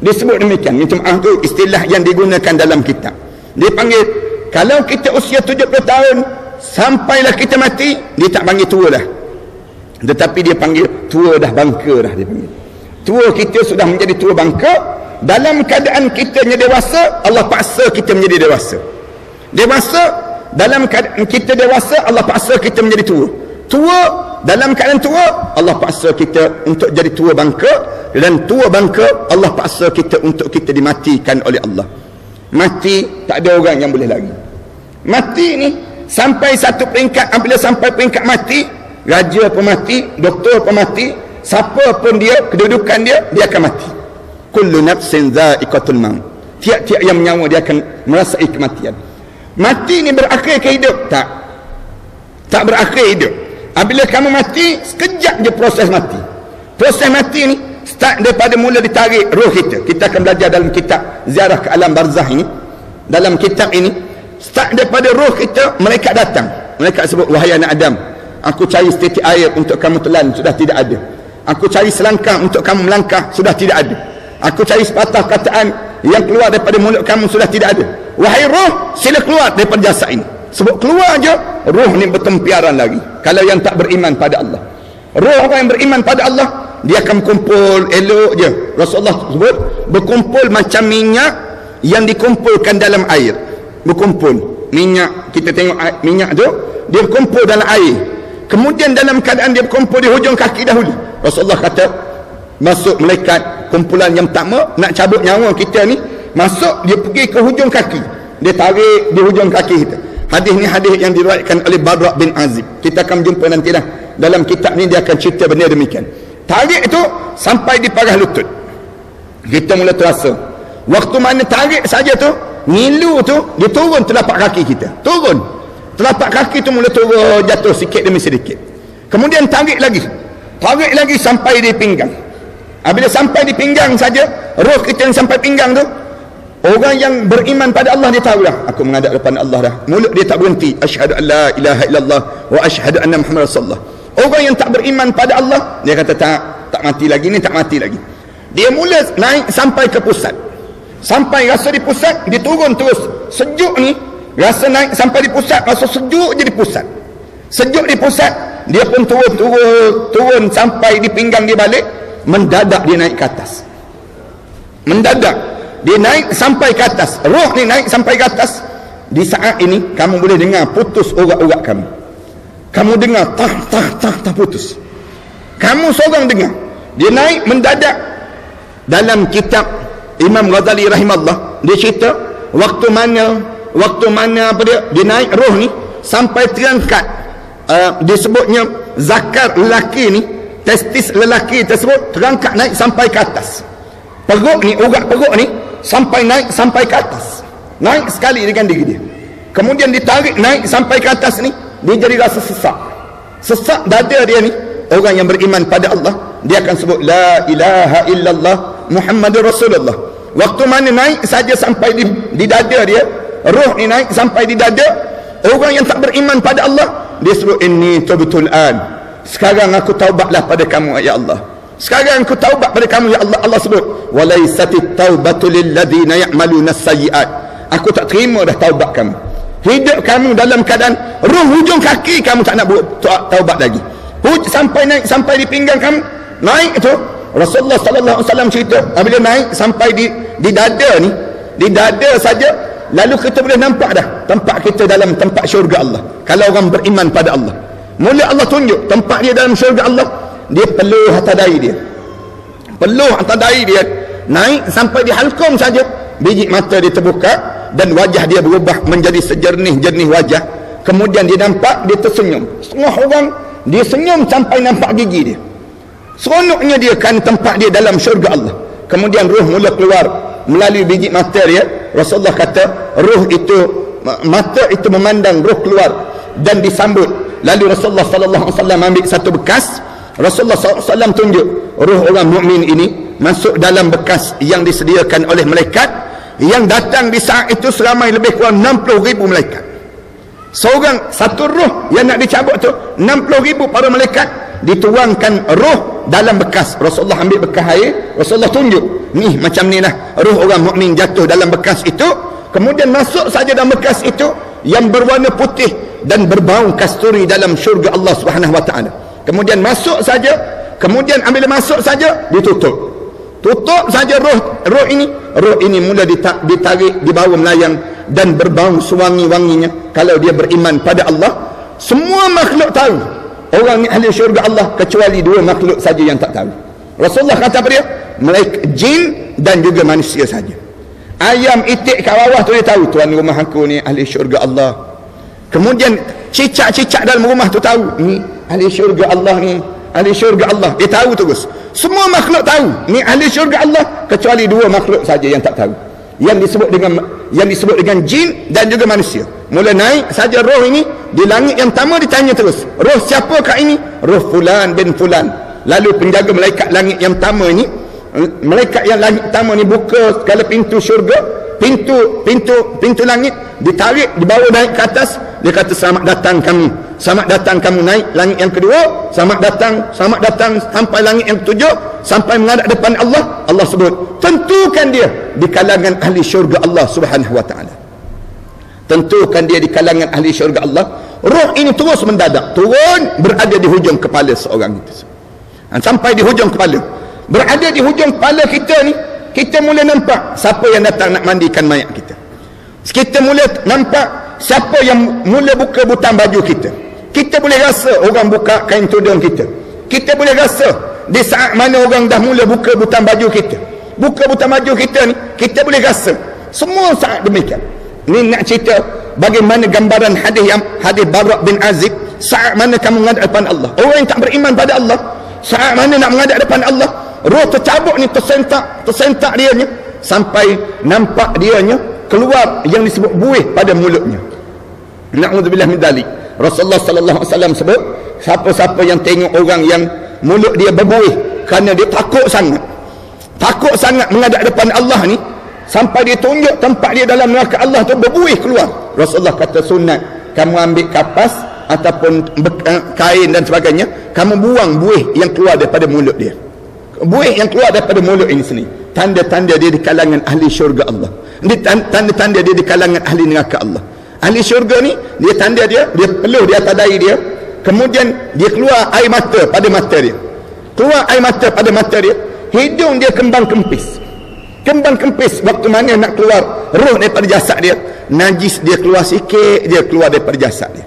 Disebut demikian. Macam ah tu istilah yang digunakan dalam kitab. Dia panggil kalau kita usia 70 tahun sampailah kita mati dia tak panggil tua dah. Tetapi dia panggil tua dah bangka dah dia panggil. Tua kita sudah menjadi tua bangka dalam keadaan kita ni dewasa Allah paksa kita menjadi dewasa. Dewasa dalam keadaan kita dewasa Allah paksa kita menjadi tua tua dalam keadaan tua Allah paksa kita untuk jadi tua bangka. Dan tua bangka Allah paksa kita untuk kita dimatikan oleh Allah. Mati tak ada orang yang boleh lari mati ni sampai satu peringkat apabila sampai peringkat mati raja pun mati doktor pun mati siapa pun dia kedudukan dia dia akan mati. Kullu nafsin dha'iqatul maut. Tiap-tiap yang menyawa dia akan merasai kematian. Mati ni berakhir ke hidup tak. Tak berakhir hidup apabila kamu mati sekejap je proses mati. Proses mati ni start daripada mula ditarik roh kita. Kita akan belajar dalam kitab ziarah ke alam barzah ini. Dalam kitab ini start daripada roh kita mereka datang. Mereka sebut wahai anak Adam aku cari setitik air untuk kamu telan sudah tidak ada. Aku cari selangkah untuk kamu melangkah sudah tidak ada. Aku cari sepatah kataan yang keluar daripada mulut kamu sudah tidak ada. Wahai roh sila keluar daripada jasad ini sebab keluar je roh ni bertempiaran lagi. Kalau yang tak beriman pada Allah. Roh orang yang beriman pada Allah dia akan kumpul elok je. Rasulullah sebut berkumpul macam minyak yang dikumpulkan dalam air. Berkumpul. Minyak kita tengok minyak tu dia berkumpul dalam air. Kemudian dalam keadaan dia berkumpul di hujung kaki dahulu. Rasulullah kata masuk malaikat kumpulan yang pertama nak cabut nyawa kita ni masuk dia pergi ke hujung kaki. Dia tarik di hujung kaki kita hadis ni hadis yang diriwayatkan oleh Badra bin Azib. Kita akan jumpa nanti dah. Dalam kitab ni dia akan cerita benda demikian. Tarik itu sampai di parah lutut. Kita mula terasa. Waktu mana tarik saja tu ngilu tu dia turun telapak kaki kita. Turun. Telapak kaki tu mula turun jatuh sikit demi sedikit. Kemudian tarik lagi. Tarik lagi sampai di pinggang. Apabila sampai di pinggang saja roh kita yang sampai pinggang tu orang yang beriman pada Allah dia tahu dah aku menghadap depan Allah dah. Mulut dia tak berhenti. Asyhadu an la ilaha illallah wa asyhadu anna muhammad rasulullah. Orang yang tak beriman pada Allah dia kata tak tak mati lagi ni tak mati lagi. Dia mula naik sampai ke pusat. Sampai rasa di pusat dia turun terus. Sejuk ni rasa naik sampai di pusat rasa sejuk je di pusat. Sejuk di pusat dia pun turun turun turun sampai di pinggang dia balik mendadak dia naik ke atas. Mendadak dia naik sampai ke atas. Roh ni naik sampai ke atas. Di saat ini kamu boleh dengar putus urat-urat kamu. Kamu dengar tah tah tah tah putus. Kamu seorang dengar. Dia naik mendadak. Dalam kitab Imam Ghazali rahimahullah dia cerita waktu mana waktu mana apa dia dia naik roh ni sampai terangkat. Uh, disebutnya zakar lelaki ni testis lelaki tersebut terangkat naik sampai ke atas. Perut ni urat perut ni sampai naik sampai ke atas. Naik sekali dengan diri dia. Kemudian ditarik naik sampai ke atas ni dia jadi rasa sesak. Sesak dada dia ni orang yang beriman pada Allah dia akan sebut la ilaha illallah Muhammadur Rasulullah. Waktu mana naik saja sampai di, di dada dia roh ni naik sampai di dada orang yang tak beriman pada Allah dia sebut inni tubtul an. Sekarang aku taubatlah pada kamu ya Allah sekarang aku taubat pada kamu ya Allah. Allah sebut walaisatit taubatu lilladzina ya'maluna sayyi'at. Aku tak terima dah taubat kamu. Hidup kamu dalam keadaan roh hujung kaki kamu tak nak buat taubat lagi. Huj, sampai naik sampai di pinggang kamu. Naik itu Rasulullah sallallahu alaihi wasallam cerita apabila naik sampai di di dada ni di dada saja lalu kita boleh nampak dah tempat kita dalam tempat syurga Allah. Kalau orang beriman pada Allah. Mula Allah tunjuk tempat dia dalam syurga Allah dia peluh atas dahi dia. Peluh atas dahi dia. Naik sampai di halkom saja. Biji mata dia terbuka dan wajah dia berubah menjadi sejernih-jernih wajah. Kemudian dia nampak dia tersenyum. Setengah orang dia senyum sampai nampak gigi dia. Seronoknya dia kan tempat dia dalam syurga Allah. Kemudian roh mula keluar melalui biji mata dia. Rasulullah kata roh itu mata itu memandang roh keluar dan disambut. Lalu Rasulullah sallallahu alaihi wasallam ambil satu bekas Rasulullah SAW tunjuk roh orang mukmin ini masuk dalam bekas yang disediakan oleh malaikat yang datang di saat itu seramai lebih kurang 60 ribu malaikat. Seorang satu roh yang nak dicabut tu 60 ribu para malaikat dituangkan roh dalam bekas. Rasulullah ambil bekas air Rasulullah tunjuk ni macam ni lah roh orang mukmin jatuh dalam bekas itu. Kemudian masuk saja dalam bekas itu yang berwarna putih dan berbau kasturi dalam syurga Allah Subhanahu wa taala kemudian masuk saja kemudian ambil masuk saja ditutup. Tutup saja roh roh ini. Roh ini mula ditarik di bawah melayang dan berbau sewangi-wanginya kalau dia beriman pada Allah semua makhluk tahu. Orang ni ahli syurga Allah kecuali dua makhluk saja yang tak tahu. Rasulullah kata apa dia? Malaikat jin dan juga manusia saja. Ayam itik kat bawah tu dia tahu tuan rumah aku ni ahli syurga Allah. Kemudian cicak-cicak dalam rumah tu tahu ni ahli syurga Allah ni ahli syurga Allah dia tahu terus. Semua makhluk tahu. Ni ahli syurga Allah kecuali dua makhluk saja yang tak tahu. Yang disebut dengan yang disebut dengan jin dan juga manusia. Mula naik saja roh ini di langit yang pertama ditanya terus roh siapa kat ini? Roh fulan bin fulan. Lalu penjaga malaikat langit yang pertama ini malaikat yang langit pertama ni buka segala pintu syurga pintu pintu pintu langit ditarik dibawa naik ke atas. Dia kata selamat datang kami selamat datang kamu naik langit yang kedua. Selamat datang selamat datang sampai langit yang ketujuh. Sampai menghadap depan Allah. Allah sebut tentukan dia di kalangan ahli syurga Allah subhanahu wa ta'ala. Tentukan dia di kalangan ahli syurga Allah. Roh ini terus mendadak. Turun berada di hujung kepala seorang itu. Sampai di hujung kepala. Berada di hujung kepala kita ni kita mula nampak siapa yang datang nak mandikan mayat kita. Kita mula nampak siapa yang mula buka butang baju kita. Kita boleh rasa orang buka kain tudung kita. Kita boleh rasa di saat mana orang dah mula buka butang baju kita. Buka butang baju kita ni kita boleh rasa. Semua saat demikian. Ni nak cerita bagaimana gambaran hadis yang hadis Barak bin Azib saat mana kamu menghadap depan Allah. Orang yang tak beriman pada Allah saat mana nak menghadap depan Allah roh tercabut ni tersentak tersentak dia ni sampai nampak dia ni keluar yang disebut buih pada mulutnya. Na'udzubillah min dalik Rasulullah sallallahu alaihi wasallam sebut siapa-siapa yang tengok orang yang mulut dia berbuih kerana dia takut sangat takut sangat menghadap depan Allah ni sampai dia tunjuk tempat dia dalam neraka Allah tu berbuih keluar. Rasulullah kata sunat kamu ambil kapas ataupun eh, kain dan sebagainya kamu buang buih yang keluar daripada mulut dia buih yang keluar daripada mulut ini sini. Tanda-tanda dia di kalangan ahli syurga Allah. Tanda-tanda dia di kalangan ahli neraka Allah. Ahli syurga ni dia tanda dia dia peluh di atas dahi dia. Kemudian dia keluar air mata pada mata dia. Keluar air mata pada mata dia hidung dia kembang kempis. Kembang kempis waktu mana nak keluar roh daripada jasad dia najis dia keluar sikit dia keluar daripada jasad dia.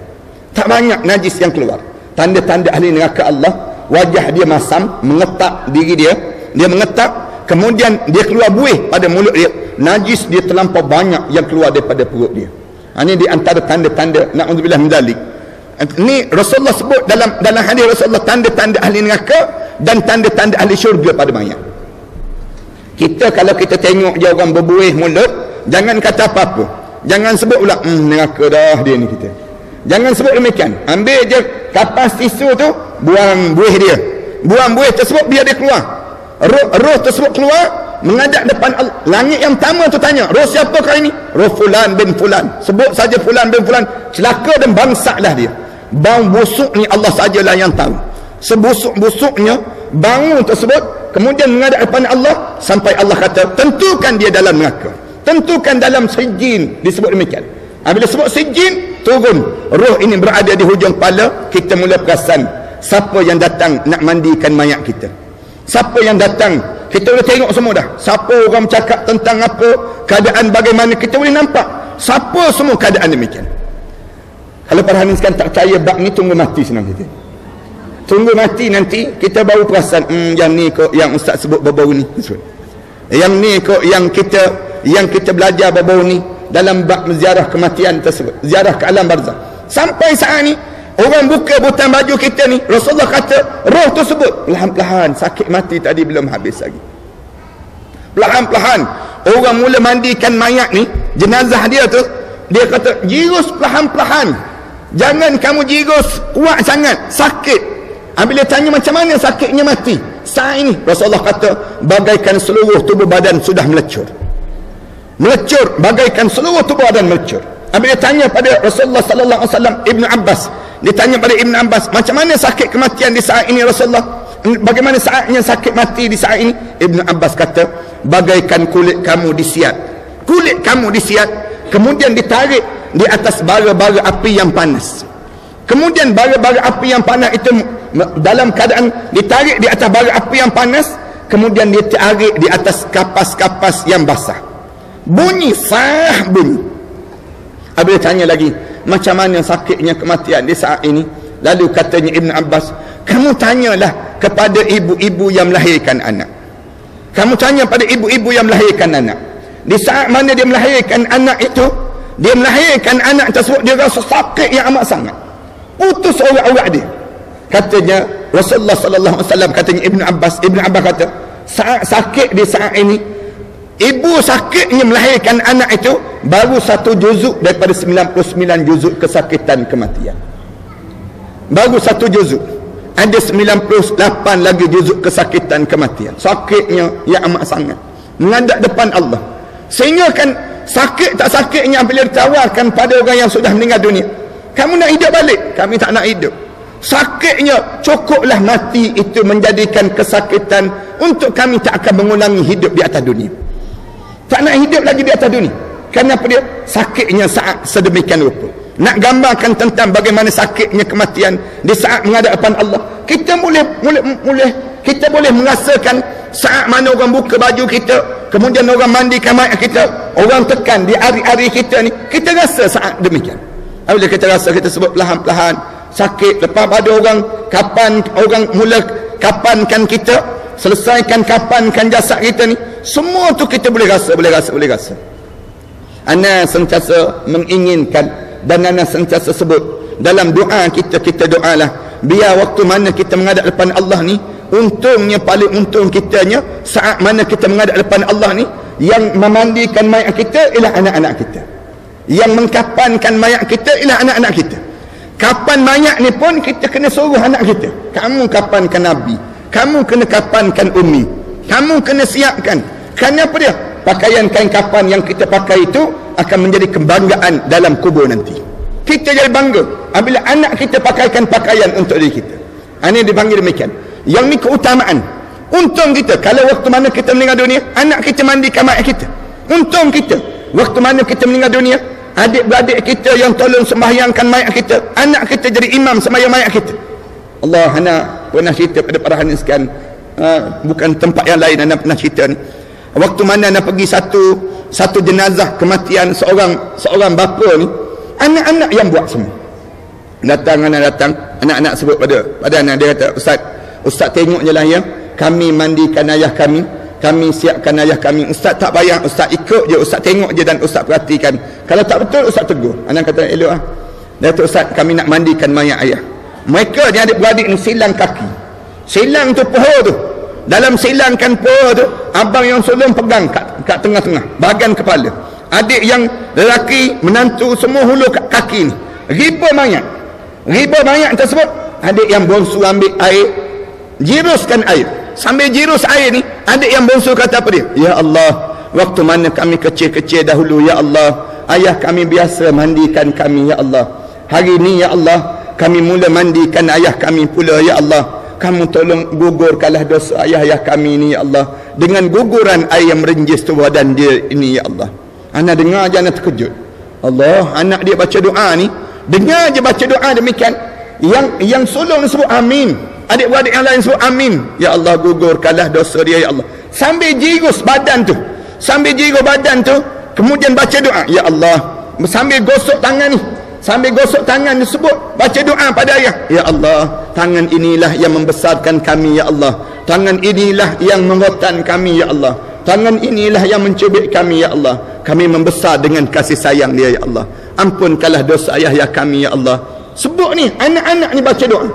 Tak banyak najis yang keluar. Tanda-tanda ahli neraka Allah wajah dia masam mengetak diri dia. Dia mengetak kemudian dia keluar buih pada mulut dia. Najis dia terlampau banyak yang keluar daripada perut dia. Ini di antara tanda-tanda na'udzubillah min dalik ini Rasulullah sebut dalam dalam hadis Rasulullah tanda-tanda ahli neraka dan tanda-tanda ahli syurga pada mayat. Kita kalau kita tengok dia orang berbuih mulut jangan kata apa-apa. Jangan sebut pula hmm, neraka dah dia ni kita jangan sebut demikian. Ambil je kapas tisu tu buang buih dia. Buang buih tersebut biar dia keluar. Roh, roh tersebut keluar mengadap depan langit yang pertama tu tanya roh siapa kau ini? Roh fulan bin fulan. Sebut saja fulan bin fulan. Celaka dan bangsa lah dia. Bau busuk ni Allah sajalah yang tahu. Sebusuk-busuknya bau tersebut kemudian mengadap depan Allah sampai Allah kata tentukan dia dalam neraka. Tentukan dalam sejin disebut demikian bila sebut sejin turun. Roh ini berada di hujung kepala kita mula perasan. Siapa yang datang nak mandikan mayat kita? Siapa yang datang? Kita boleh tengok semua dah. Siapa orang bercakap tentang apa? Keadaan bagaimana kita boleh nampak. Siapa semua keadaan demikian? Kalau para sekalian tak percaya bab ni tunggu mati senang kita. Tunggu mati nanti kita baru perasan hmm, yang ni kok yang ustaz sebut baru-baru ni. Yang ni kok yang kita yang kita belajar baru-baru ni dalam ziarah kematian tersebut ziarah ke alam barzah sampai saat ni Orang buka butang baju kita ni Rasulullah kata roh tu sebut Perlahan-perlahan sakit mati tadi belum habis lagi Perlahan-perlahan Orang mula mandikan mayat ni Jenazah dia tu Dia kata jirus perlahan-perlahan Jangan kamu jirus kuat sangat Sakit Bila tanya macam mana sakitnya mati? Saat ini Rasulullah kata bagaikan seluruh tubuh badan sudah melecur. Melecur bagaikan seluruh tubuh badan melecur. Bila tanya pada Rasulullah sallallahu alaihi wasallam Ibnu Abbas, ditanya pada Ibnu Abbas, macam mana sakit kematian di saat ini Rasulullah? Bagaimana saatnya sakit mati di saat ini? Ibnu Abbas kata, bagaikan kulit kamu disiat. Kulit kamu disiat, kemudian ditarik di atas bara-bara api yang panas. Kemudian bara-bara api yang panas itu dalam keadaan ditarik di atas bara api yang panas, kemudian ditarik di atas kapas-kapas yang basah. Bunyi sah bunyi. Habis tanya lagi, macam mana sakitnya kematian di saat ini? Lalu katanya Ibn Abbas, kamu tanyalah kepada ibu-ibu yang melahirkan anak. Kamu tanya pada ibu-ibu yang melahirkan anak. Di saat mana dia melahirkan anak itu, dia melahirkan anak tersebut, dia rasa sakit yang amat sangat putus orang-orang dia katanya Rasulullah sallallahu alaihi wasallam katanya Ibn Abbas Ibn Abbas kata saat sakit di saat ini ibu sakitnya melahirkan anak itu baru satu juzuk daripada 99 juzuk kesakitan kematian. Baru satu juzuk. Ada 98 lagi juzuk kesakitan kematian. Sakitnya yang amat sangat. Menghadap depan Allah. Sehingga kan sakit tak sakitnya bila ditawarkan pada orang yang sudah meninggal dunia kamu nak hidup balik? Kami tak nak hidup. Sakitnya cukuplah mati itu menjadikan kesakitan untuk kami tak akan mengulangi hidup di atas dunia tak nak hidup lagi di atas dunia. Kenapa dia? Sakitnya saat sedemikian rupa. Nak gambarkan tentang bagaimana sakitnya kematian di saat menghadapan Allah. Kita boleh boleh boleh kita boleh merasakan saat mana orang buka baju kita kemudian orang mandikan mayat kita orang tekan di hari-hari kita ni. Kita rasa saat demikian. Apabila kita rasa kita sebut perlahan-perlahan sakit lepas ada orang kapan orang mula kapankan kita selesaikan kapankan jasad kita ni semua tu kita boleh rasa boleh rasa boleh rasa. Ana sentiasa menginginkan dan ana sentiasa sebut dalam doa kita kita doalah biar waktu mana kita menghadap depan Allah ni untungnya paling untung kitanya saat mana kita menghadap depan Allah ni yang memandikan mayat kita ialah anak-anak kita. Yang mengkapankan mayat kita ialah anak-anak kita. Kapan mayat ni pun kita kena suruh anak kita. Kamu kapankan Nabi kamu kena kapankan Umi. Kamu kena siapkan. Kerana apa dia? Pakaian kain kapan yang kita pakai itu akan menjadi kebanggaan dalam kubur nanti. Kita jadi bangga apabila anak kita pakaikan pakaian untuk diri kita. Ini dipanggil demikian. Yang ni keutamaan. Untung kita kalau waktu mana kita meninggal dunia anak kita mandikan mayat kita. Untung kita waktu mana kita meninggal dunia adik-beradik kita yang tolong sembahyangkan mayat kita anak kita jadi imam sembahyang mayat kita. Allah anak pernah cerita pada para hadirin sekalian uh, bukan tempat yang lain anak pernah cerita ni. Waktu mana anak pergi satu satu jenazah kematian seorang seorang bapa ni anak-anak yang buat semua. Datang anak datang anak-anak sebut pada pada anak. Dia kata ustaz ustaz tengok je lah ya. Kami mandikan ayah kami kami siapkan ayah kami. Ustaz tak bayar ustaz ikut je ustaz tengok je dan ustaz perhatikan. Kalau tak betul ustaz tegur. Anak kata elok ah. Dia kata ustaz kami nak mandikan mayat ayah mereka ni adik-beradik ni silang kaki. Silang tu poho tu. Dalam silangkan poho tu abang yang sulung pegang kat, kat tengah-tengah bahagian kepala. Adik yang lelaki menantu semua hulu kat kaki ni. Riba mayat riba mayat tersebut adik yang bongsu ambil air jiruskan air. Sambil jirus air ni adik yang bongsu kata apa dia? Ya Allah waktu mana kami kecil-kecil dahulu ya Allah ayah kami biasa mandikan kami ya Allah. Hari ni ya Allah kami mula mandikan ayah kami pula ya Allah. Kamu tolong gugurkanlah dosa ayah-ayah kami ni ya Allah. Dengan guguran air yang merenjis tu badan dia ini ya Allah. Anak dengar je anak terkejut. Allah anak dia baca doa ni. Dengar je baca doa demikian. Yang yang sulung sebut amin. Adik-beradik yang lain sebut amin. Ya Allah gugurkanlah dosa dia ya Allah. Sambil jirus badan tu. Sambil jirus badan tu kemudian baca doa. Ya Allah sambil gosok tangan ni sambil gosok tangan ni sebut baca doa pada ayah. Ya Allah tangan inilah yang membesarkan kami ya Allah. Tangan inilah yang menguatkan kami ya Allah. Tangan inilah yang mencubit kami ya Allah. Kami membesar dengan kasih sayang dia ya Allah. Ampunkanlah dosa ayah ya kami ya Allah. Sebut ni anak-anak ni baca doa.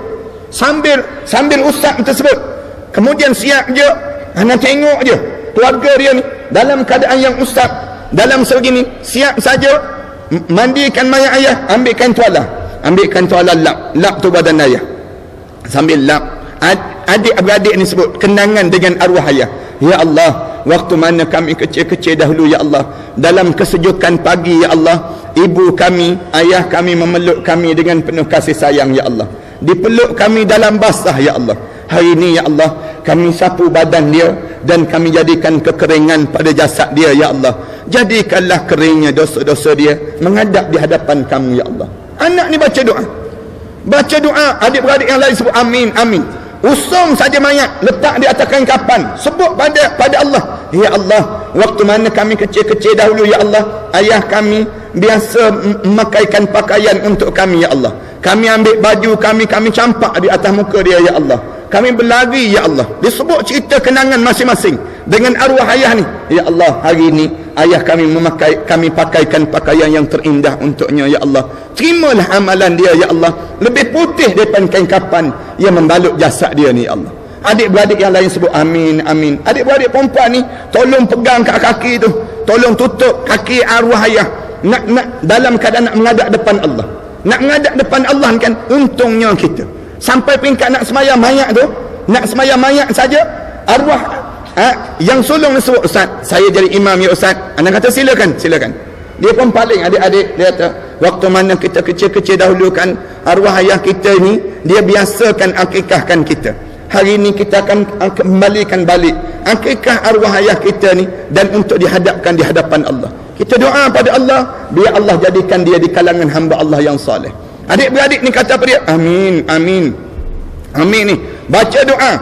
Sambil sambil ustaz tersebut. Kemudian siap je. Anak tengok je. Keluarga dia ni dalam keadaan yang ustaz dalam segini siap saja mandikan mayat ayah ambilkan tuala. Ambilkan tuala lap lap tu badan ayah. Sambil lap Ad- adik-beradik ni sebut kenangan dengan arwah ayah. Ya Allah waktu mana kami kecil-kecil dahulu ya Allah dalam kesejukan pagi ya Allah ibu kami ayah kami memeluk kami dengan penuh kasih sayang ya Allah. Dipeluk kami dalam basah ya Allah. Hari ini ya Allah kami sapu badan dia dan kami jadikan kekeringan pada jasad dia ya Allah. Jadikanlah keringnya dosa-dosa dia menghadap di hadapan kamu ya Allah. Anak ni baca doa. Baca doa adik-beradik yang lain sebut amin amin. Usung saja mayat letak di atas kain kapan. Sebut pada pada Allah. Ya Allah waktu mana kami kecil-kecil dahulu ya Allah ayah kami biasa memakaikan pakaian untuk kami ya Allah. Kami ambil baju kami kami campak di atas muka dia ya Allah kami berlari ya Allah. Disebut cerita kenangan masing-masing dengan arwah ayah ni. Ya Allah hari ini ayah kami memakai kami pakaikan pakaian yang terindah untuknya ya Allah. Terimalah amalan dia ya Allah. Lebih putih daripada kain kapan yang membalut jasad dia ni ya Allah. Adik-beradik yang lain sebut amin amin. Adik-beradik perempuan ni tolong pegang kat kaki tu. Tolong tutup kaki arwah ayah. Nak nak dalam keadaan nak menghadap depan Allah. Nak menghadap depan Allah kan untungnya kita sampai peringkat nak semayang mayat tu nak semayang mayat saja arwah ha, yang sulung ni sebut ustaz. Saya jadi imam ya ustaz. Anda kata silakan silakan. Dia pun paling adik-adik dia kata waktu mana kita kecil-kecil dahulu kan arwah ayah kita ni dia biasakan akikahkan kita. Hari ini kita akan kembalikan balik akikah arwah ayah kita ni dan untuk dihadapkan di hadapan Allah. Kita doa pada Allah biar Allah jadikan dia di kalangan hamba Allah yang saleh Adik-beradik ni kata apa dia? Amin, amin. Amin ni. Baca doa.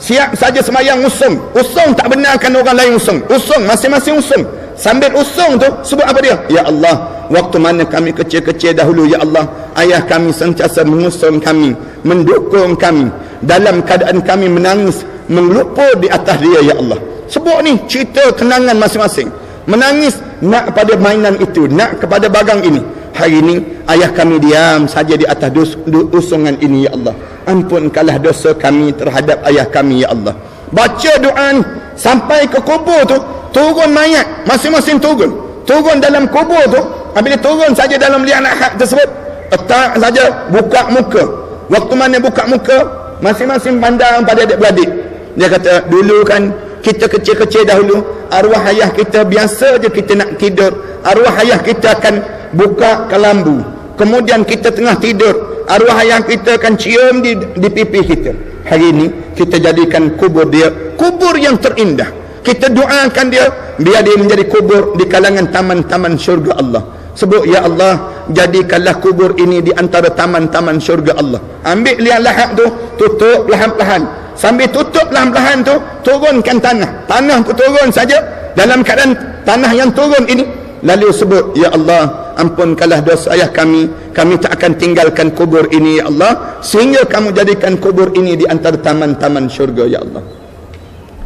Siap saja semayang usung. Usung tak benarkan orang lain usung. Usung, masing-masing usung. Sambil usung tu, sebut apa dia? Ya Allah, waktu mana kami kecil-kecil dahulu, Ya Allah, ayah kami sentiasa mengusung kami, mendukung kami. Dalam keadaan kami menangis, mengelupur di atas dia, Ya Allah. Sebut ni, cerita kenangan masing-masing. Menangis, nak pada mainan itu, nak kepada bagang ini hari ini ayah kami diam saja di atas dus, usungan ini ya Allah. Ampunkanlah dosa kami terhadap ayah kami ya Allah. Baca doa ni sampai ke kubur tu turun mayat masing-masing turun. Turun dalam kubur tu apabila turun saja dalam liang ahad tersebut. Letak saja buka muka. Waktu mana buka muka masing-masing pandang pada adik-beradik. Dia kata dulu kan kita kecil-kecil dahulu arwah ayah kita biasa je kita nak tidur. Arwah ayah kita akan buka kelambu. Kemudian kita tengah tidur arwah ayah kita akan cium di, di pipi kita. Hari ini kita jadikan kubur dia kubur yang terindah. Kita doakan dia biar dia menjadi kubur di kalangan taman-taman syurga Allah. Sebut ya Allah jadikanlah kubur ini di antara taman-taman syurga Allah. Ambil liang lahat tu tutup lahan-lahan. Sambil tutup lahan-lahan tu turunkan tanah. Tanah tu turun saja. Dalam keadaan tanah yang turun ini lalu sebut ya Allah ampunkanlah dosa ayah kami. Kami tak akan tinggalkan kubur ini ya Allah. Sehingga kamu jadikan kubur ini di antara taman-taman syurga ya Allah.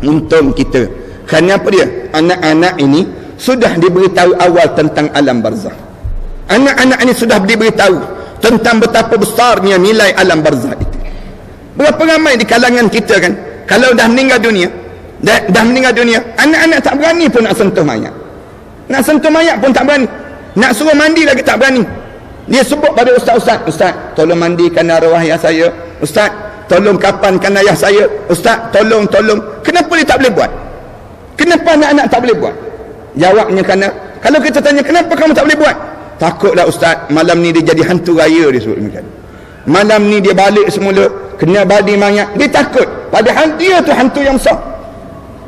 Untung kita. Kerana apa dia? Anak-anak ini sudah diberitahu awal tentang alam barzah anak-anak ini sudah diberitahu tentang betapa besarnya nilai alam barzah itu. Berapa ramai di kalangan kita kan? Kalau dah meninggal dunia dah, dah meninggal dunia anak-anak tak berani pun nak sentuh mayat. Nak sentuh mayat pun tak berani nak suruh mandi lagi tak berani. Dia sebut pada ustaz-ustaz ustaz tolong mandikan arwah ayah saya. Ustaz tolong kapankan ayah saya. Ustaz tolong tolong. Kenapa dia tak boleh buat? Kenapa anak-anak tak boleh buat? Jawabnya kerana kalau kita tanya kenapa kamu tak boleh buat? Takutlah ustaz malam ni dia jadi hantu raya dia sebut demikian malam ni dia balik semula kena badi mayat dia takut padahal dia tu hantu yang besar.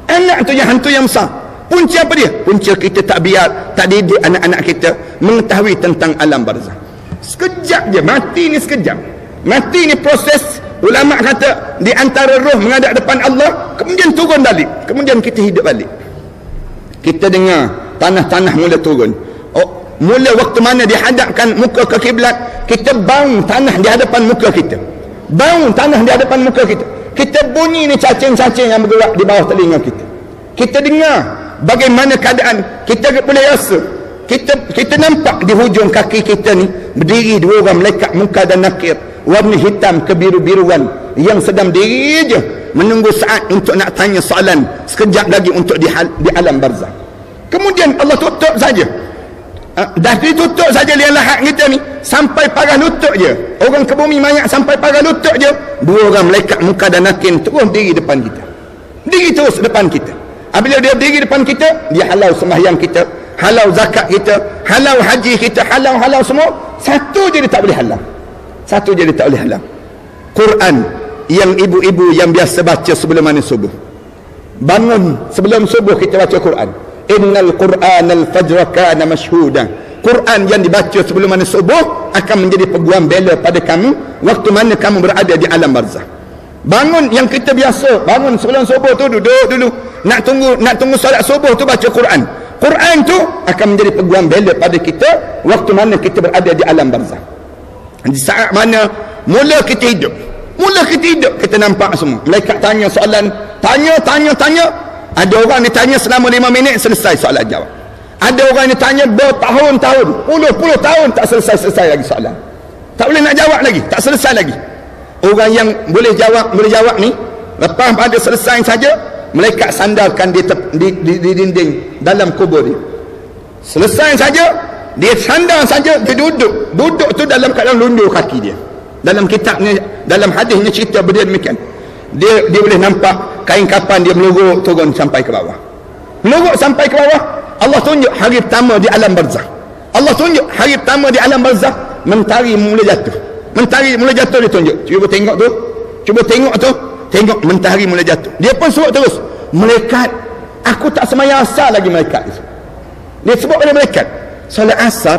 Anak tu yang hantu yang besar punca apa dia? Punca kita tak biar tak didik anak-anak kita mengetahui tentang alam barzah. Sekejap je. Mati ni sekejap. Mati ni proses. Ulama kata di antara roh menghadap depan Allah kemudian turun balik. Kemudian kita hidup balik. Kita dengar tanah-tanah mula turun. Oh, mula waktu mana dihadapkan muka ke kiblat? Kita bang tanah di hadapan muka kita. Bang tanah di hadapan muka kita. Kita bunyi ni cacing-cacing yang bergerak di bawah telinga kita. Kita dengar bagaimana keadaan? Kita boleh rasa. Kita kita nampak di hujung kaki kita ni berdiri dua orang melekat muka dan nakir warna hitam kebiru-biruan yang sedang diri je menunggu saat untuk nak tanya soalan sekejap lagi untuk di, di alam barzah. Kemudian Allah tutup saja. Ah, dah ditutup saja liang lahat kita ni sampai parah lutut je. Orang ke bumi mayat sampai parah lutut je. Dua orang malaikat muka dan nakin terus diri depan kita. Diri terus depan kita apabila dia diri depan kita dia halau sembahyang kita halau zakat kita halau haji kita halau-halau semua satu je dia tak boleh halau satu je dia tak boleh halau Quran yang ibu-ibu yang biasa baca sebelum mana subuh. Bangun sebelum subuh kita baca Quran. Innal qur'anal fajr kana mashhuda. Quran yang dibaca sebelum mana subuh akan menjadi peguam bela pada kamu waktu mana kamu berada di alam barzah bangun yang kita biasa. Bangun sebelum subuh tu duduk dulu. Nak tunggu nak tunggu solat subuh tu baca Quran. Quran tu akan menjadi peguam bela pada kita waktu mana kita berada di alam barzah di saat mana mula kita hidup. Mula kita hidup kita nampak semua. Malaikat tanya soalan. Tanya tanya tanya. Ada orang ditanya selama lima minit selesai soalan jawab. Ada orang ditanya bertahun-tahun. Puluh-puluh tahun tak selesai-selesai lagi soalan. Tak boleh nak jawab lagi. Tak selesai lagi orang yang boleh jawab boleh jawab ni lepas pada selesai saja malaikat sandarkan di, di, di, di dinding dalam kubur dia. Selesai saja dia sandar saja dia duduk. Duduk tu dalam keadaan lundur kaki dia. Dalam kitabnya dalam hadisnya cerita berdua demikian. Dia dia boleh nampak kain kapan dia meluruk turun sampai ke bawah. Meluruk sampai ke bawah Allah tunjuk hari pertama di alam barzah Allah tunjuk hari pertama di alam barzah mentari mula jatuh mentari mula jatuh dia tunjuk. Cuba tengok tu. Cuba tengok tu. Tengok mentari mula jatuh. Dia pun suruh terus malaikat aku tak semaya asal lagi malaikat. Dia sebut pada malaikat. Solat asar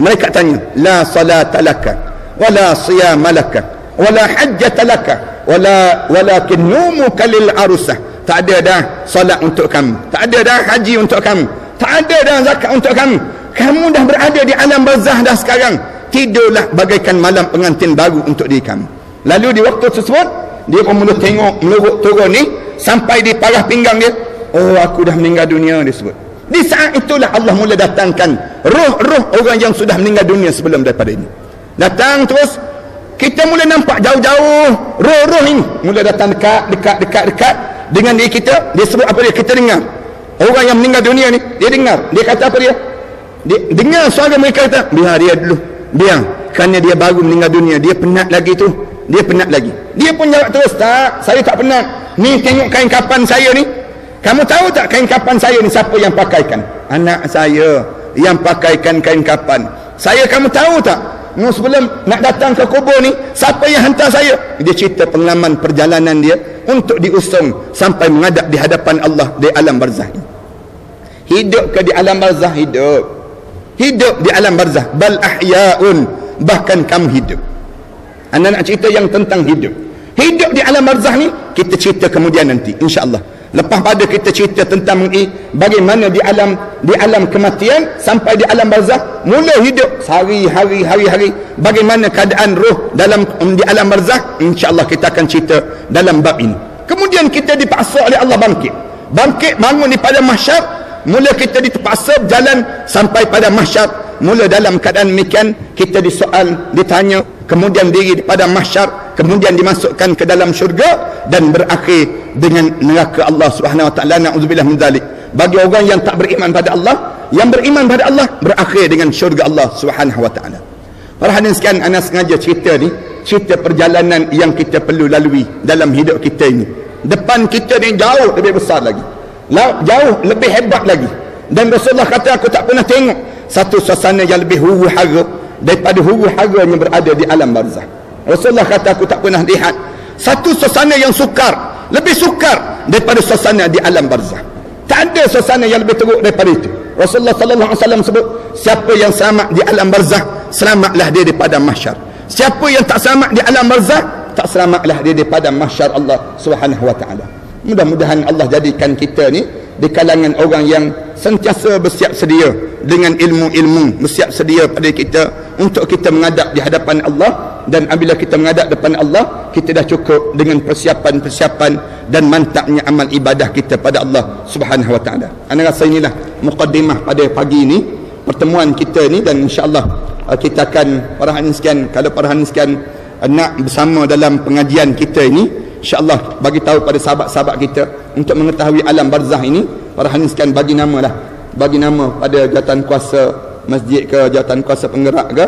malaikat tanya la salata laka wala siyama laka wala hajjata laka wala walakin numuka lil arusah. Tak ada dah solat untuk kamu. Tak ada dah haji untuk kamu. Tak ada dah zakat untuk kamu. Kamu dah berada di alam barzah dah sekarang tidurlah bagaikan malam pengantin baru untuk diri kamu. Lalu di waktu tersebut dia pun mula tengok meluruk turun ni sampai di parah pinggang dia. Oh aku dah meninggal dunia dia sebut. Di saat itulah Allah mula datangkan roh-roh orang yang sudah meninggal dunia sebelum daripada ini. Datang terus kita mula nampak jauh-jauh roh-roh ini. Mula datang dekat dekat dekat dekat. Dengan diri kita dia sebut apa dia kita dengar. Orang yang meninggal dunia ni dia dengar. Dia kata apa dia? Dia dengar suara mereka kata biar dia dulu biar kerana dia baru meninggal dunia dia penat lagi tu. Dia penat lagi. Dia pun jawab terus tak saya tak penat. Ni tengok kain kapan saya ni. Kamu tahu tak kain kapan saya ni? Siapa yang pakaikan? Anak saya yang pakaikan kain kapan. Saya kamu tahu tak? Sebelum nak datang ke kubur ni siapa yang hantar saya? Dia cerita pengalaman perjalanan dia untuk diusung sampai menghadap di hadapan Allah di alam barzah hidup ke di alam barzah hidup hidup di alam barzah. Bal ahyaun. Bahkan kamu hidup. Anda nak cerita yang tentang hidup. Hidup di alam barzah ni kita cerita kemudian nanti insyaallah. Lepas pada kita cerita tentang mengenai bagaimana di alam di alam kematian sampai di alam barzah mula hidup. Hari-hari hari-hari bagaimana keadaan roh dalam di alam barzah insyaallah kita akan cerita dalam bab ini. Kemudian kita dipaksa oleh Allah bangkit. Bangkit bangun di pada mahsyar mula kita dipaksa berjalan sampai pada mahsyar. Mula dalam keadaan demikian kita disoal ditanya kemudian diri pada mahsyar kemudian dimasukkan ke dalam syurga dan berakhir dengan neraka Allah Subhanahu wa taala. Naudzubillah min zalik. Bagi orang yang tak beriman pada Allah yang beriman pada Allah berakhir dengan syurga Allah Subhanahu wa taala. Para hadirin sekalian ana sengaja cerita ni cerita perjalanan yang kita perlu lalui dalam hidup kita ini. Depan kita ni jauh lebih besar lagi jauh lebih hebat lagi. Dan Rasulullah kata aku tak pernah tengok satu suasana yang lebih huru hara daripada huru yang berada di alam barzah. Rasulullah kata aku tak pernah lihat satu suasana yang sukar lebih sukar daripada suasana di alam barzah. Tak ada suasana yang lebih teruk daripada itu. Rasulullah sallallahu alaihi wasallam sebut siapa yang selamat di alam barzah selamatlah dia daripada mahsyar. Siapa yang tak selamat di alam barzah tak selamatlah dia daripada mahsyar Allah Subhanahu wa taala mudah-mudahan Allah jadikan kita ni di kalangan orang yang sentiasa bersiap sedia dengan ilmu-ilmu bersiap sedia pada kita untuk kita menghadap di hadapan Allah dan apabila kita menghadap depan Allah kita dah cukup dengan persiapan-persiapan dan mantapnya amal ibadah kita pada Allah Subhanahu wa taala. Ana rasa inilah mukadimah pada pagi ini pertemuan kita ni dan insya-Allah uh, kita akan para hadirin sekian kalau para hadirin sekian nak bersama dalam pengajian kita ini InsyaAllah bagi tahu pada sahabat-sahabat kita untuk mengetahui alam barzah ini. Para sekalian bagi nama lah. Bagi nama pada jawatan kuasa masjid ke jawatan kuasa penggerak ke.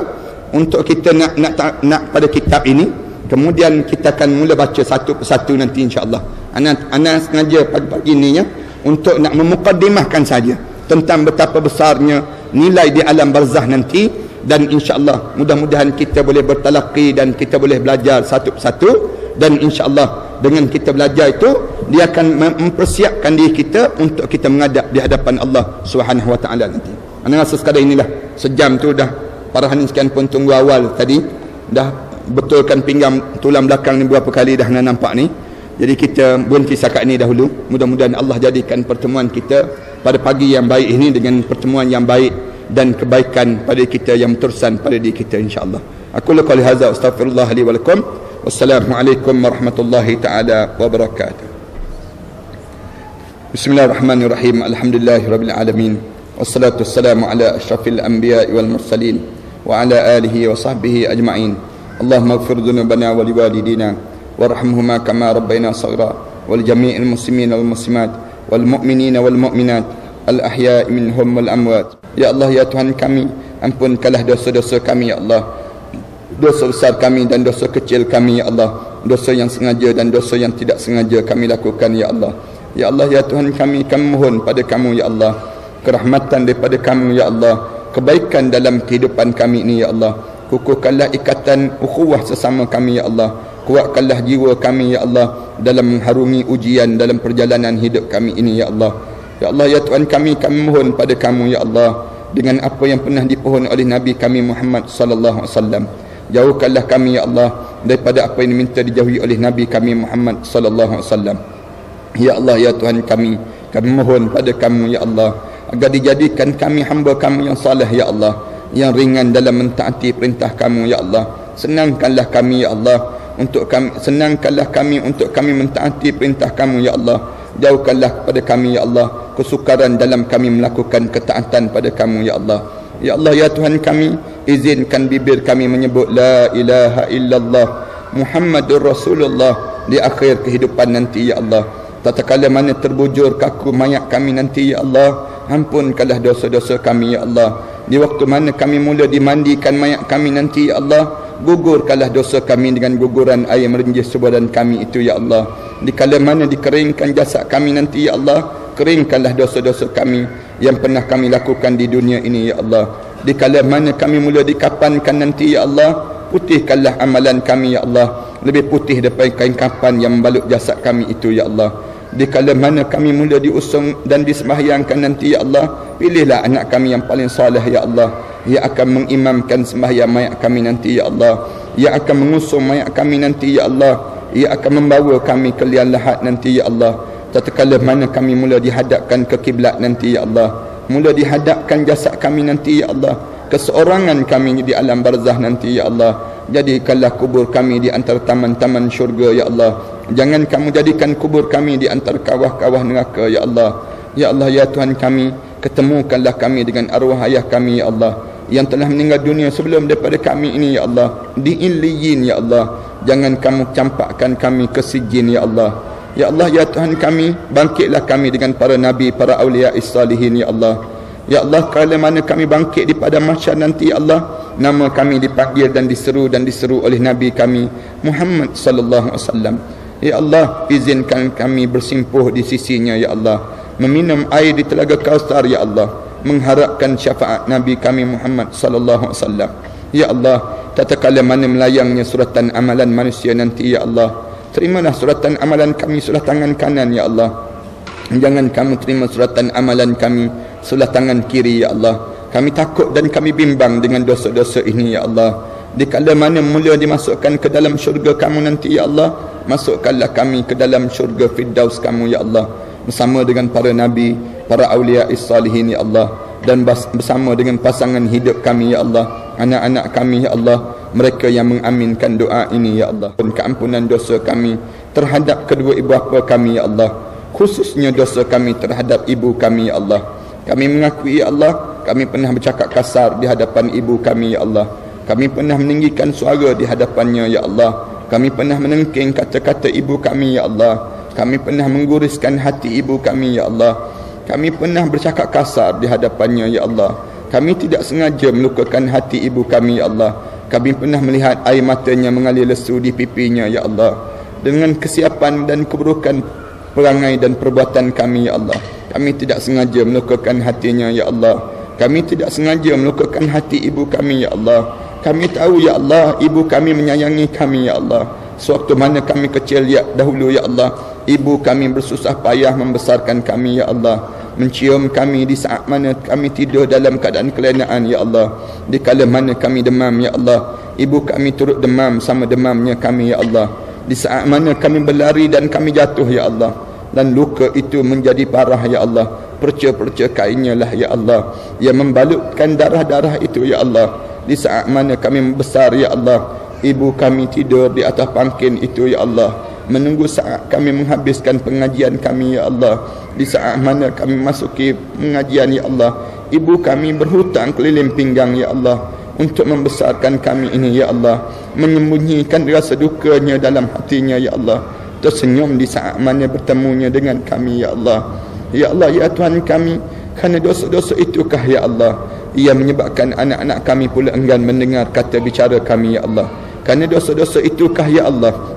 Untuk kita nak nak nak pada kitab ini kemudian kita akan mula baca satu persatu nanti insyaallah. Ana ana sengaja pagi-pagi ni ya untuk nak memukaddimahkan saja tentang betapa besarnya nilai di alam barzah nanti dan insyaallah mudah-mudahan kita boleh bertalaqi dan kita boleh belajar satu persatu dan insyaallah dengan kita belajar itu dia akan mempersiapkan diri kita untuk kita menghadap di hadapan Allah Subhanahu wa taala nanti. Ana rasa sekadar inilah sejam tu dah parahan sekian pun tunggu awal tadi dah betulkan pinggang tulang belakang ni berapa kali dah nak nampak ni. Jadi kita berhenti sakat ini dahulu. Mudah-mudahan Allah jadikan pertemuan kita pada pagi yang baik ini dengan pertemuan yang baik dan kebaikan pada kita yang terusan pada diri kita insya-Allah. Aku lakukan hadza astaghfirullah li wa lakum. Wassalamualaikum warahmatullahi taala wabarakatuh. Bismillahirrahmanirrahim. Alhamdulillahirabbil alamin. Wassalatu wassalamu ala asyrafil anbiya'i wal mursalin wa ala alihi wa sahbihi ajma'in. Allahumma ighfir dhunubana wa liwalidina warhamhuma kama rabbayna saghira wal jami'il muslimin wal muslimat wal mu'minina wal mu'minat al ahya'i minhum wal amwat. Ya Allah ya Tuhan kami, ampunkanlah dosa-dosa kami ya Allah. Dosa besar kami dan dosa kecil kami ya Allah. Dosa yang sengaja dan dosa yang tidak sengaja kami lakukan ya Allah. Ya Allah ya Tuhan kami kami mohon pada kamu ya Allah. Kerahmatan daripada kamu ya Allah. Kebaikan dalam kehidupan kami ini ya Allah. Kukuhkanlah ikatan ukhuwah sesama kami ya Allah. Kuatkanlah jiwa kami ya Allah dalam mengharungi ujian dalam perjalanan hidup kami ini ya Allah ya Allah ya Tuhan kami kami mohon pada kamu ya Allah dengan apa yang pernah dipohon oleh Nabi kami Muhammad sallallahu alaihi wasallam. Jauhkanlah kami ya Allah daripada apa yang diminta dijauhi oleh Nabi kami Muhammad sallallahu alaihi wasallam. Ya Allah ya Tuhan kami kami mohon pada kamu ya Allah agar dijadikan kami hamba kamu yang saleh ya Allah yang ringan dalam mentaati perintah kamu ya Allah. Senangkanlah kami ya Allah untuk kami senangkanlah kami untuk kami mentaati perintah kamu ya Allah. Jauhkanlah kepada kami ya Allah kesukaran dalam kami melakukan ketaatan pada kamu ya Allah. Ya Allah ya Tuhan kami izinkan bibir kami menyebut la ilaha illallah Muhammadur Rasulullah di akhir kehidupan nanti ya Allah. Tatkala mana terbujur kaku mayat kami nanti ya Allah ampunkanlah dosa-dosa kami ya Allah. Di waktu mana kami mula dimandikan mayat kami nanti ya Allah gugurkanlah dosa kami dengan guguran air merenjis sebadan kami itu ya Allah di kala mana dikeringkan jasad kami nanti ya Allah keringkanlah dosa-dosa kami yang pernah kami lakukan di dunia ini ya Allah. Di kala mana kami mula dikapankan nanti ya Allah putihkanlah amalan kami ya Allah. Lebih putih daripada kain kapan yang membalut jasad kami itu ya Allah. Di kala mana kami mula diusung dan disembahyangkan nanti ya Allah pilihlah anak kami yang paling saleh ya Allah. Yang akan mengimamkan sembahyang mayat kami nanti ya Allah. Yang akan mengusung mayat kami nanti ya Allah yang akan membawa kami ke liang lahat nanti ya Allah. Tatkala mana kami mula dihadapkan ke kiblat nanti ya Allah. Mula dihadapkan jasad kami nanti ya Allah. Keseorangan kami di alam barzah nanti ya Allah. Jadikanlah kubur kami di antara taman-taman syurga ya Allah. Jangan kamu jadikan kubur kami di antara kawah-kawah neraka ya Allah. Ya Allah ya Tuhan kami ketemukanlah kami dengan arwah ayah kami ya Allah. Yang telah meninggal dunia sebelum daripada kami ini ya Allah. Di illiyin ya Allah jangan kamu campakkan kami ke sijin ya Allah. Ya Allah ya Tuhan kami bangkitlah kami dengan para nabi para aulia salihin ya Allah. Ya Allah kala mana kami bangkit di pada mahsyar nanti ya Allah? Nama kami dipanggil dan diseru dan diseru oleh nabi kami Muhammad sallallahu alaihi wasallam. Ya Allah izinkan kami bersimpuh di sisinya ya Allah. Meminum air di telaga Kausar ya Allah. Mengharapkan syafaat nabi kami Muhammad sallallahu alaihi wasallam. Ya Allah tatkala mana melayangnya suratan amalan manusia nanti ya Allah Terimalah suratan amalan kami sebelah tangan kanan ya Allah. Jangan kamu terima suratan amalan kami sebelah tangan kiri ya Allah. Kami takut dan kami bimbang dengan dosa-dosa ini ya Allah. Di kala mana mulia dimasukkan ke dalam syurga kamu nanti ya Allah, masukkanlah kami ke dalam syurga Firdaus kamu ya Allah. Bersama dengan para nabi, para awliya salihin ya Allah dan bersama dengan pasangan hidup kami ya Allah, anak-anak kami ya Allah. Mereka yang mengaminkan doa ini ya Allah. Pun keampunan dosa kami terhadap kedua ibu bapa kami ya Allah. Khususnya dosa kami terhadap ibu kami ya Allah. Kami mengakui ya Allah kami pernah bercakap kasar di hadapan ibu kami ya Allah. Kami pernah meninggikan suara di hadapannya ya Allah. Kami pernah menengking kata-kata ibu kami ya Allah. Kami pernah mengguriskan hati ibu kami ya Allah. Kami pernah bercakap kasar di hadapannya ya Allah Kami tidak sengaja melukakan hati ibu kami ya Allah. Kami pernah melihat air matanya mengalir lesu di pipinya ya Allah. Dengan kesiapan dan keburukan perangai dan perbuatan kami ya Allah. Kami tidak sengaja melukakan hatinya ya Allah. Kami tidak sengaja melukakan hati ibu kami ya Allah. Kami tahu ya Allah ibu kami menyayangi kami ya Allah. Sewaktu mana kami kecil ya dahulu ya Allah, ibu kami bersusah payah membesarkan kami ya Allah mencium kami di saat mana kami tidur dalam keadaan kelenaan ya Allah. Di kala mana kami demam ya Allah. Ibu kami turut demam sama demamnya kami ya Allah. Di saat mana kami berlari dan kami jatuh ya Allah. Dan luka itu menjadi parah ya Allah. Perca-perca kainnya lah ya Allah. Yang membalutkan darah-darah itu ya Allah. Di saat mana kami besar ya Allah. Ibu kami tidur di atas pangkin itu ya Allah menunggu saat kami menghabiskan pengajian kami ya Allah. Di saat mana kami masuki pengajian ya Allah. Ibu kami berhutang keliling pinggang ya Allah untuk membesarkan kami ini ya Allah. Menyembunyikan rasa dukanya dalam hatinya ya Allah. Tersenyum di saat mana bertemunya dengan kami ya Allah. Ya Allah ya Tuhan kami kerana dosa-dosa itukah ya Allah? Ia menyebabkan anak-anak kami pula enggan mendengar kata bicara kami ya Allah. Kerana dosa-dosa itukah ya Allah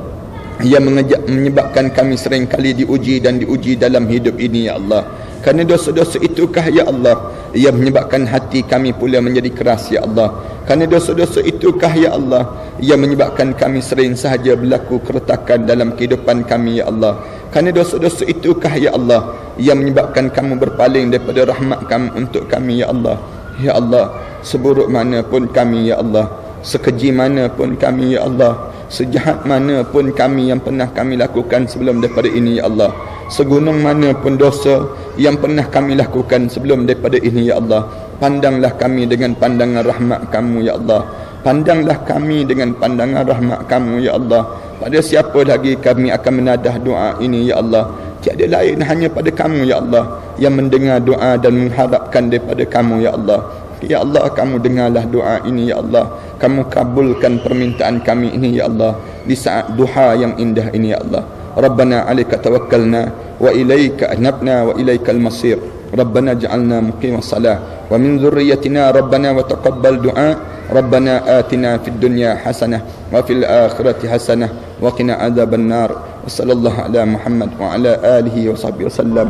yang mengejak, menyebabkan kami sering kali diuji dan diuji dalam hidup ini ya Allah. Kerana dosa-dosa itukah ya Allah? Yang menyebabkan hati kami pula menjadi keras ya Allah. Kerana dosa-dosa itukah ya Allah? Yang menyebabkan kami sering sahaja berlaku keretakan dalam kehidupan kami ya Allah. Kerana dosa-dosa itukah ya Allah? Yang menyebabkan kamu berpaling daripada rahmat kamu untuk kami ya Allah. Ya Allah seburuk mana pun kami ya Allah sekeji mana pun kami ya Allah. Sejahat mana pun kami yang pernah kami lakukan sebelum daripada ini ya Allah. Segunung mana pun dosa yang pernah kami lakukan sebelum daripada ini ya Allah. Pandanglah kami dengan pandangan rahmat kamu ya Allah. Pandanglah kami dengan pandangan rahmat kamu ya Allah. Pada siapa lagi kami akan menadah doa ini ya Allah? Tiada lain hanya pada kamu ya Allah yang mendengar doa dan mengharapkan daripada kamu ya Allah Ya Allah kamu dengarlah doa ini ya Allah. Kamu kabulkan permintaan kami ini ya Allah. Di saat duha yang indah ini ya Allah. Rabbana alika tawakkalna Wa ilaika anabna wa ilaika al-masir Rabbana ja'alna muqimah salah. Wa min zurriyatina Rabbana wa taqabbal du'a. Rabbana atina fid dunya hasanah Wa fil akhirati hasanah Wa qina azaban nar Wa sallallahu ala Muhammad Wa ala alihi wa sahbihi wa sallam.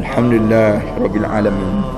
Alhamdulillah Rabbil alamin